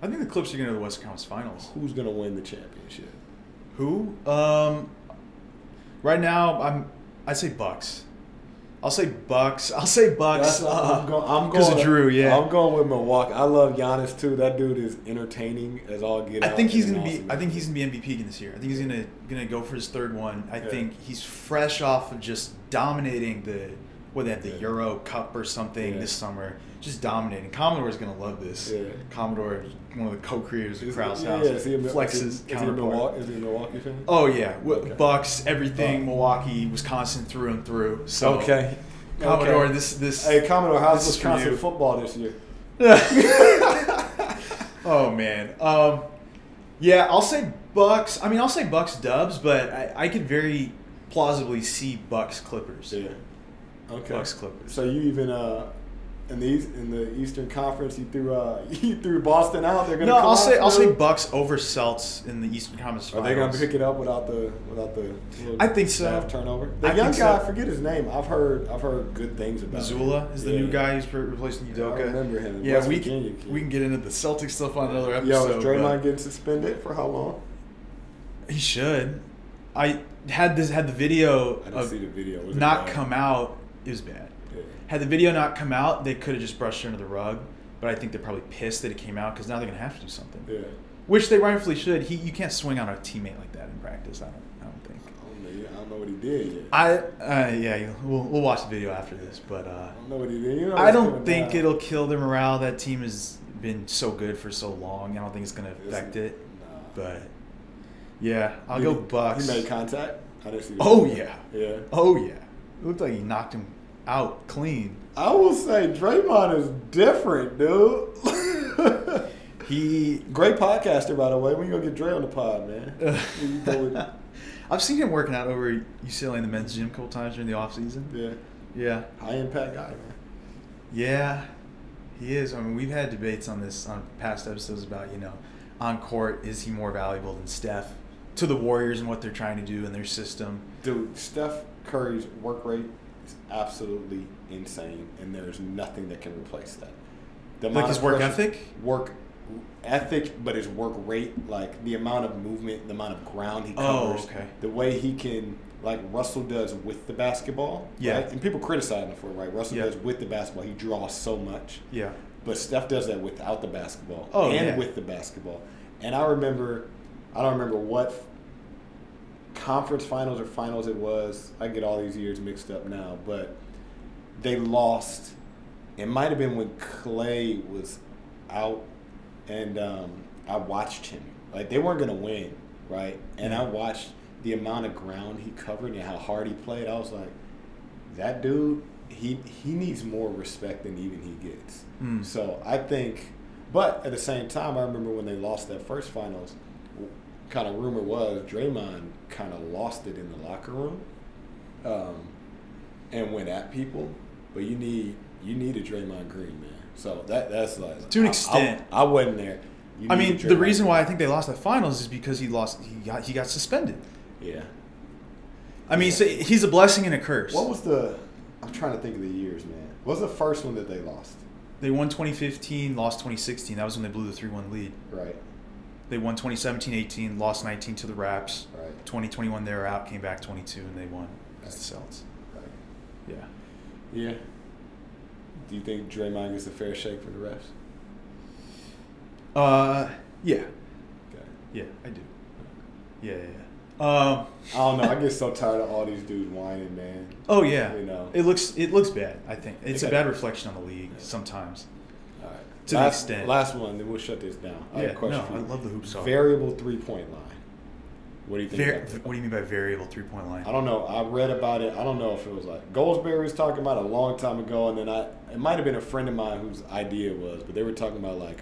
I think the Clips are going to the West Conference Finals. Who's going to win the championship? Who? Um, right now, I'm. I'd say Bucks. I'll say Bucks. I'll say Bucks. That's, I'm uh, going. I'm because going of Jrue. Yeah. I'm going with Milwaukee. I love Giannis too. That dude is entertaining as all get I out think he's gonna be. awesome. I think he's gonna be MVP again this year. I think he's gonna gonna go for his third one. I Yeah. think he's fresh off of just dominating the what they had the Yeah. Euro Cup or something Yeah. this summer. Just dominating. Commodore's gonna love this. Yeah. Commodore, one of the co-creators of Is- Krause yeah, House, is he a, flexes is is counterpart. Milwaukee? Is he a Milwaukee fan? Oh yeah, Okay. Bucks, everything, Oh. Milwaukee, Wisconsin through and through. So okay. Commodore, Okay. this this. Hey, Commodore, how's this for Wisconsin football this year? *laughs* oh man. Um, yeah, I'll say Bucks. I mean, I'll say Bucks dubs, but I, I could very plausibly see Bucks Clippers. Yeah. Okay. Bucks Clippers. So you even uh in the East, in the Eastern Conference, he threw uh *laughs* you threw Boston out. They're gonna. No, come I'll say I'll say? Bucks over Celts in the Eastern Conference Are they gonna pick it up without the without the? I think so. turnover. The I young guy, so. I forget his name. I've heard I've heard good things about. him. Mazzulla is the Yeah. new guy who's re- replacing Yeah, I remember him. Yeah, West we Virginia can, we can get into the Celtics stuff on another episode. Yo, is Draymond getting suspended for how long? he should. I had this had the video I didn't of see the video. Was not come out. It was bad. Had the video not come out, they could have just brushed it under the rug. But I think they're probably pissed that it came out because now they're gonna have to do something. Yeah. Which they rightfully should. He, you can't swing on a teammate like that in practice. I don't. I don't think. I don't know. I don't know what he did yet. I uh, yeah. We'll, we'll watch the video after this, but uh, I don't know what he did. You know I don't think down. it'll kill their morale. That team has been so good for so long. I don't think it's gonna affect it? it. Nah. But yeah, I'll Did go Bucks. He made contact. I didn't see. Oh yeah. Yeah. Oh yeah. It looked like he knocked him out clean. I will say Draymond is different, dude. *laughs* He. Great podcaster, by the way. When you gonna get Dre on the pod, man? When you go with- I've seen him working out over UCLA in the men's gym a couple times during the off season. yeah, Yeah. high impact guy, man. Yeah, he is. I mean, we've had debates on this on past episodes about you know, on court is he more valuable than Steph to the Warriors and what they're trying to do in their system. Dude, Steph Curry's work rate is absolutely insane, and there's nothing that can replace that. The Like his work pressure- ethic? work ethic, but his work rate, like the amount of movement, the amount of ground he Oh, covers, okay. the way he can, like Russell does with the basketball. Yeah. right? and people criticize him for it, right? Russell Yeah. does with the basketball. He draws so much. Yeah. But Steph does that without the basketball Oh, and yeah. with the basketball. And I remember, I don't remember what conference finals or finals it was. I get all these years mixed up now, but they lost. It might have been when Klay was out, and um, I watched him. Like they weren't gonna win, right? And I watched the amount of ground he covered and how hard he played. I was like, that dude, he he needs more respect than even he gets. Mm. So I think, but at the same time, I remember when they lost that first finals. Kind of rumor was Draymond kind of lost it in the locker room, um, and went at people. But you need you need a Draymond Green man. So that that's like To an I- I- extent. I, wasn't there. You I mean, the reason why I think they lost the finals is because he lost. He got he got suspended. yeah. I mean, so he's a blessing and a curse. What was the? I'm trying to think of the years, man. What was the first one that they lost? They won 2015, lost 2016. That was when they blew the 3-1 lead. Right. They won 2017-18, lost 19 to the Raps. Right. 2021 they were out, came back 22, and they won against the Celtics. Right. Yeah. Yeah. Do you think Draymond gets a fair shake for the refs? Uh, yeah, Okay. yeah, I do. Yeah, yeah. yeah. Um, I don't know. I get so tired of all these dudes whining, man. oh yeah. You know. It looks it looks bad. I think it's a bad reflection on the league sometimes. All right. To the last, extent. Last one, then we'll shut this down. I have Yeah, a question no, for I love the hoop song. Variable three point line. What do you think? Var- about what do you mean by variable three point line? I don't know. I read about it. I don't know if it was like Goldsberry was talking about it a long time ago, and then I it might have been a friend of mine whose idea it was, but they were talking about like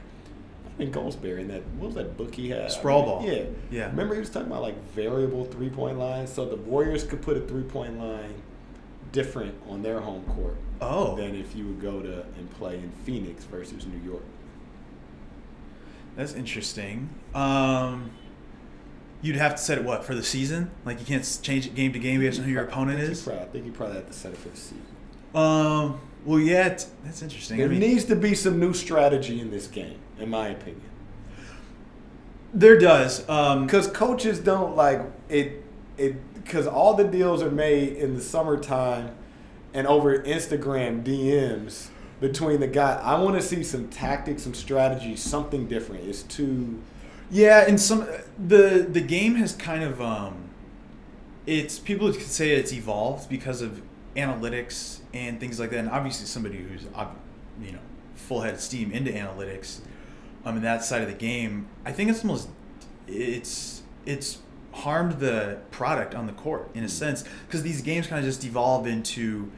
I think Goldsberry and that what was that book he had? Sprawl I ball. Yeah, Yeah. Remember he was talking about like variable three point lines, so the Warriors could put a three point line different on their home court Oh. than if you would go to and play in Phoenix versus New York. That's interesting. Um, you'd have to set it what for the season? Like you can't change it game to game based on who your opponent I is. you probably, I think you probably have to set it for the season. Um. Well, yeah, that's interesting. There I mean, needs to be some new strategy in this game, in my opinion. there does. Um, because coaches don't like it it because all the deals are made in the summertime and over instagram dms between the guy i want to see some tactics some strategy something different it's too Yeah, and some the the game has kind of um, it's people could say it's evolved because of analytics and things like that. And obviously, somebody who's you know full head of steam into analytics, um, in that side of the game, I think it's almost it's it's harmed the product on the court in a mm. sense because these games kind of just evolve into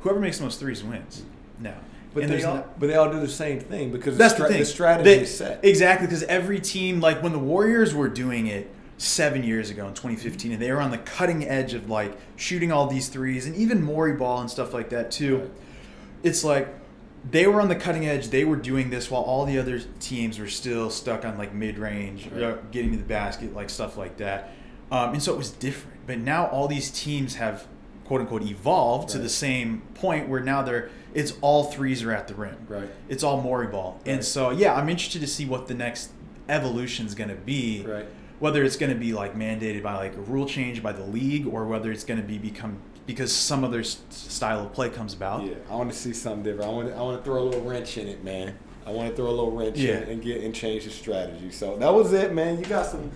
whoever makes the most threes wins now. but And they all, not- but they all do the same thing because that's the, stra- thing. the strategy They- is set Exactly, because every team, like when the Warriors were doing it seven years ago in 2015, and they were on the cutting edge of like shooting all these threes and even Moreyball and stuff like that too. Right. It's like they were on the cutting edge. They were doing this while all the other teams were still stuck on like mid range, Right. getting to the basket, like stuff like that. Um, and so it was different. But now all these teams have quote unquote evolved to the same point where now they're it's all threes are at the rim Right. it's all Moreyball. And so, yeah, I'm interested to see what the next evolution is going to be. Right. Whether it's going to be like mandated by like a rule change by the league, or whether it's going to be become because some other style of play comes about. yeah i want to see something different i want to, i want to throw a little wrench in it man i want to throw a little wrench Yeah. in it and get and change the strategy so that was it man you got some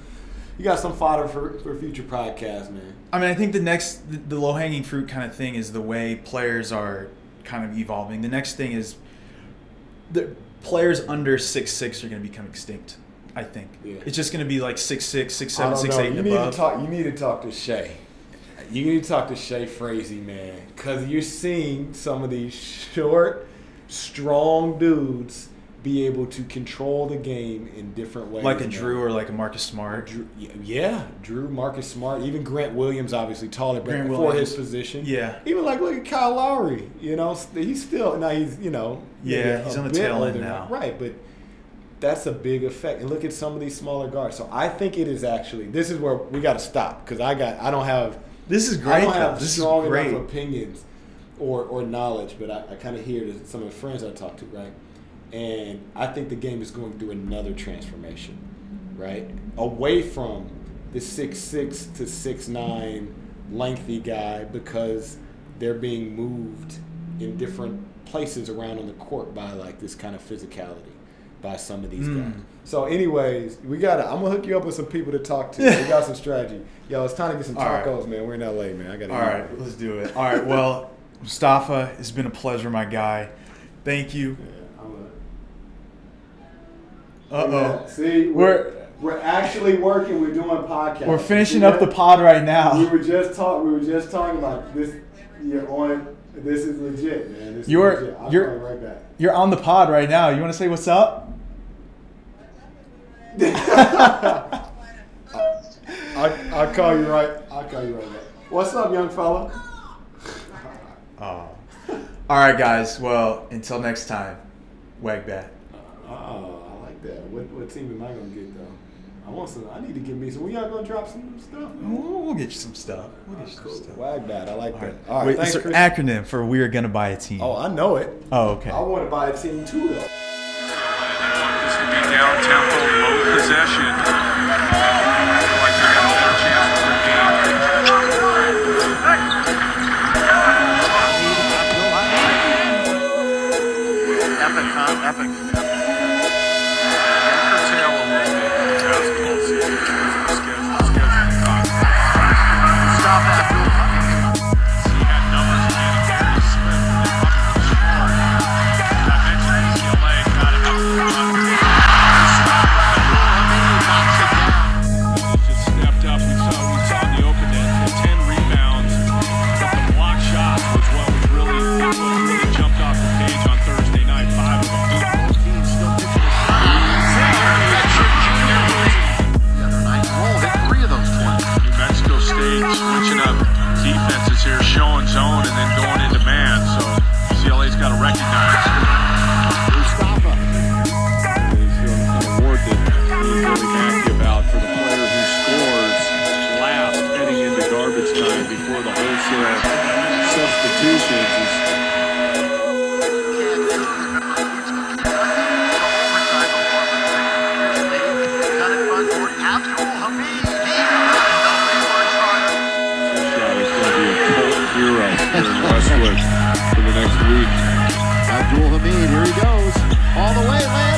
you got some fodder for, for future podcasts man I mean, I think the next, the, the low hanging fruit kind of thing is the way players are kind of evolving. The next thing is the players under six six are going to become extinct. I think Yeah. it's just going to be like six six, six seven, six know. eight, You and need above. to talk. You need to talk to Shay. You need to talk to Shay Frazee, man, because you're seeing some of these short, strong dudes be able to control the game in different ways. like a. Jrue or like a Marcus Smart. Jrue, yeah, Jrue, Marcus Smart, even Grant Williams, obviously taller, but for his position. Yeah. Even like look at Kyle Lowry. You know, he's still now he's you know Yeah, he's on the tail end now. right? But that's a big effect. And look at some of these smaller guards. So I think it is actually. This is where we got to stop because I got. I don't have. This is I great. don't have This strong is great. enough opinions or or knowledge, but I, I kind of hear that some of the friends I talk to, right? And I think the game is going through another transformation, right? Away from the six six to six nine lengthy guy because they're being moved in different places around on the court by like this kind of physicality by some of these Mm. guys. So, anyways, we got I'm gonna hook you up with some people to talk to. *laughs* we got some strategy. Yo, it's time to get some All right. tacos, man. We're in LA, man. I got to. All right, let's do it. All right, well, *laughs* Mustafa, it's been a pleasure, my guy. Thank you. Uh oh. See, We're- we're we're actually working. We're doing podcasts. We're finishing up the pod right now. We were just talk. We were just talking about this. You're on. This is legit, man. This is You're- legit. I'll you're- right back. You're on the pod right now. You want to say what's up? I I'll call you right. I'll call you right back. What's up, young fella? Oh. All right, guys. Well, until next time, Wagbat. Oh, I like that. What what team am I gonna get though? I want some. I need to get me some. When y'all gonna drop some stuff? We'll, we'll get you some stuff. We'll get you some Cool. stuff. Wag that. I like All that. right. All right. Wait, thanks, it's an acronym for "We're gonna buy a team." Oh, I know it. Oh, okay. I want to buy a team too, though. This down tempo, low possession. Like game. Epic, huh? Epic. Westwood for the next week. Abdul Hamid, here he goes. All the way, ladies.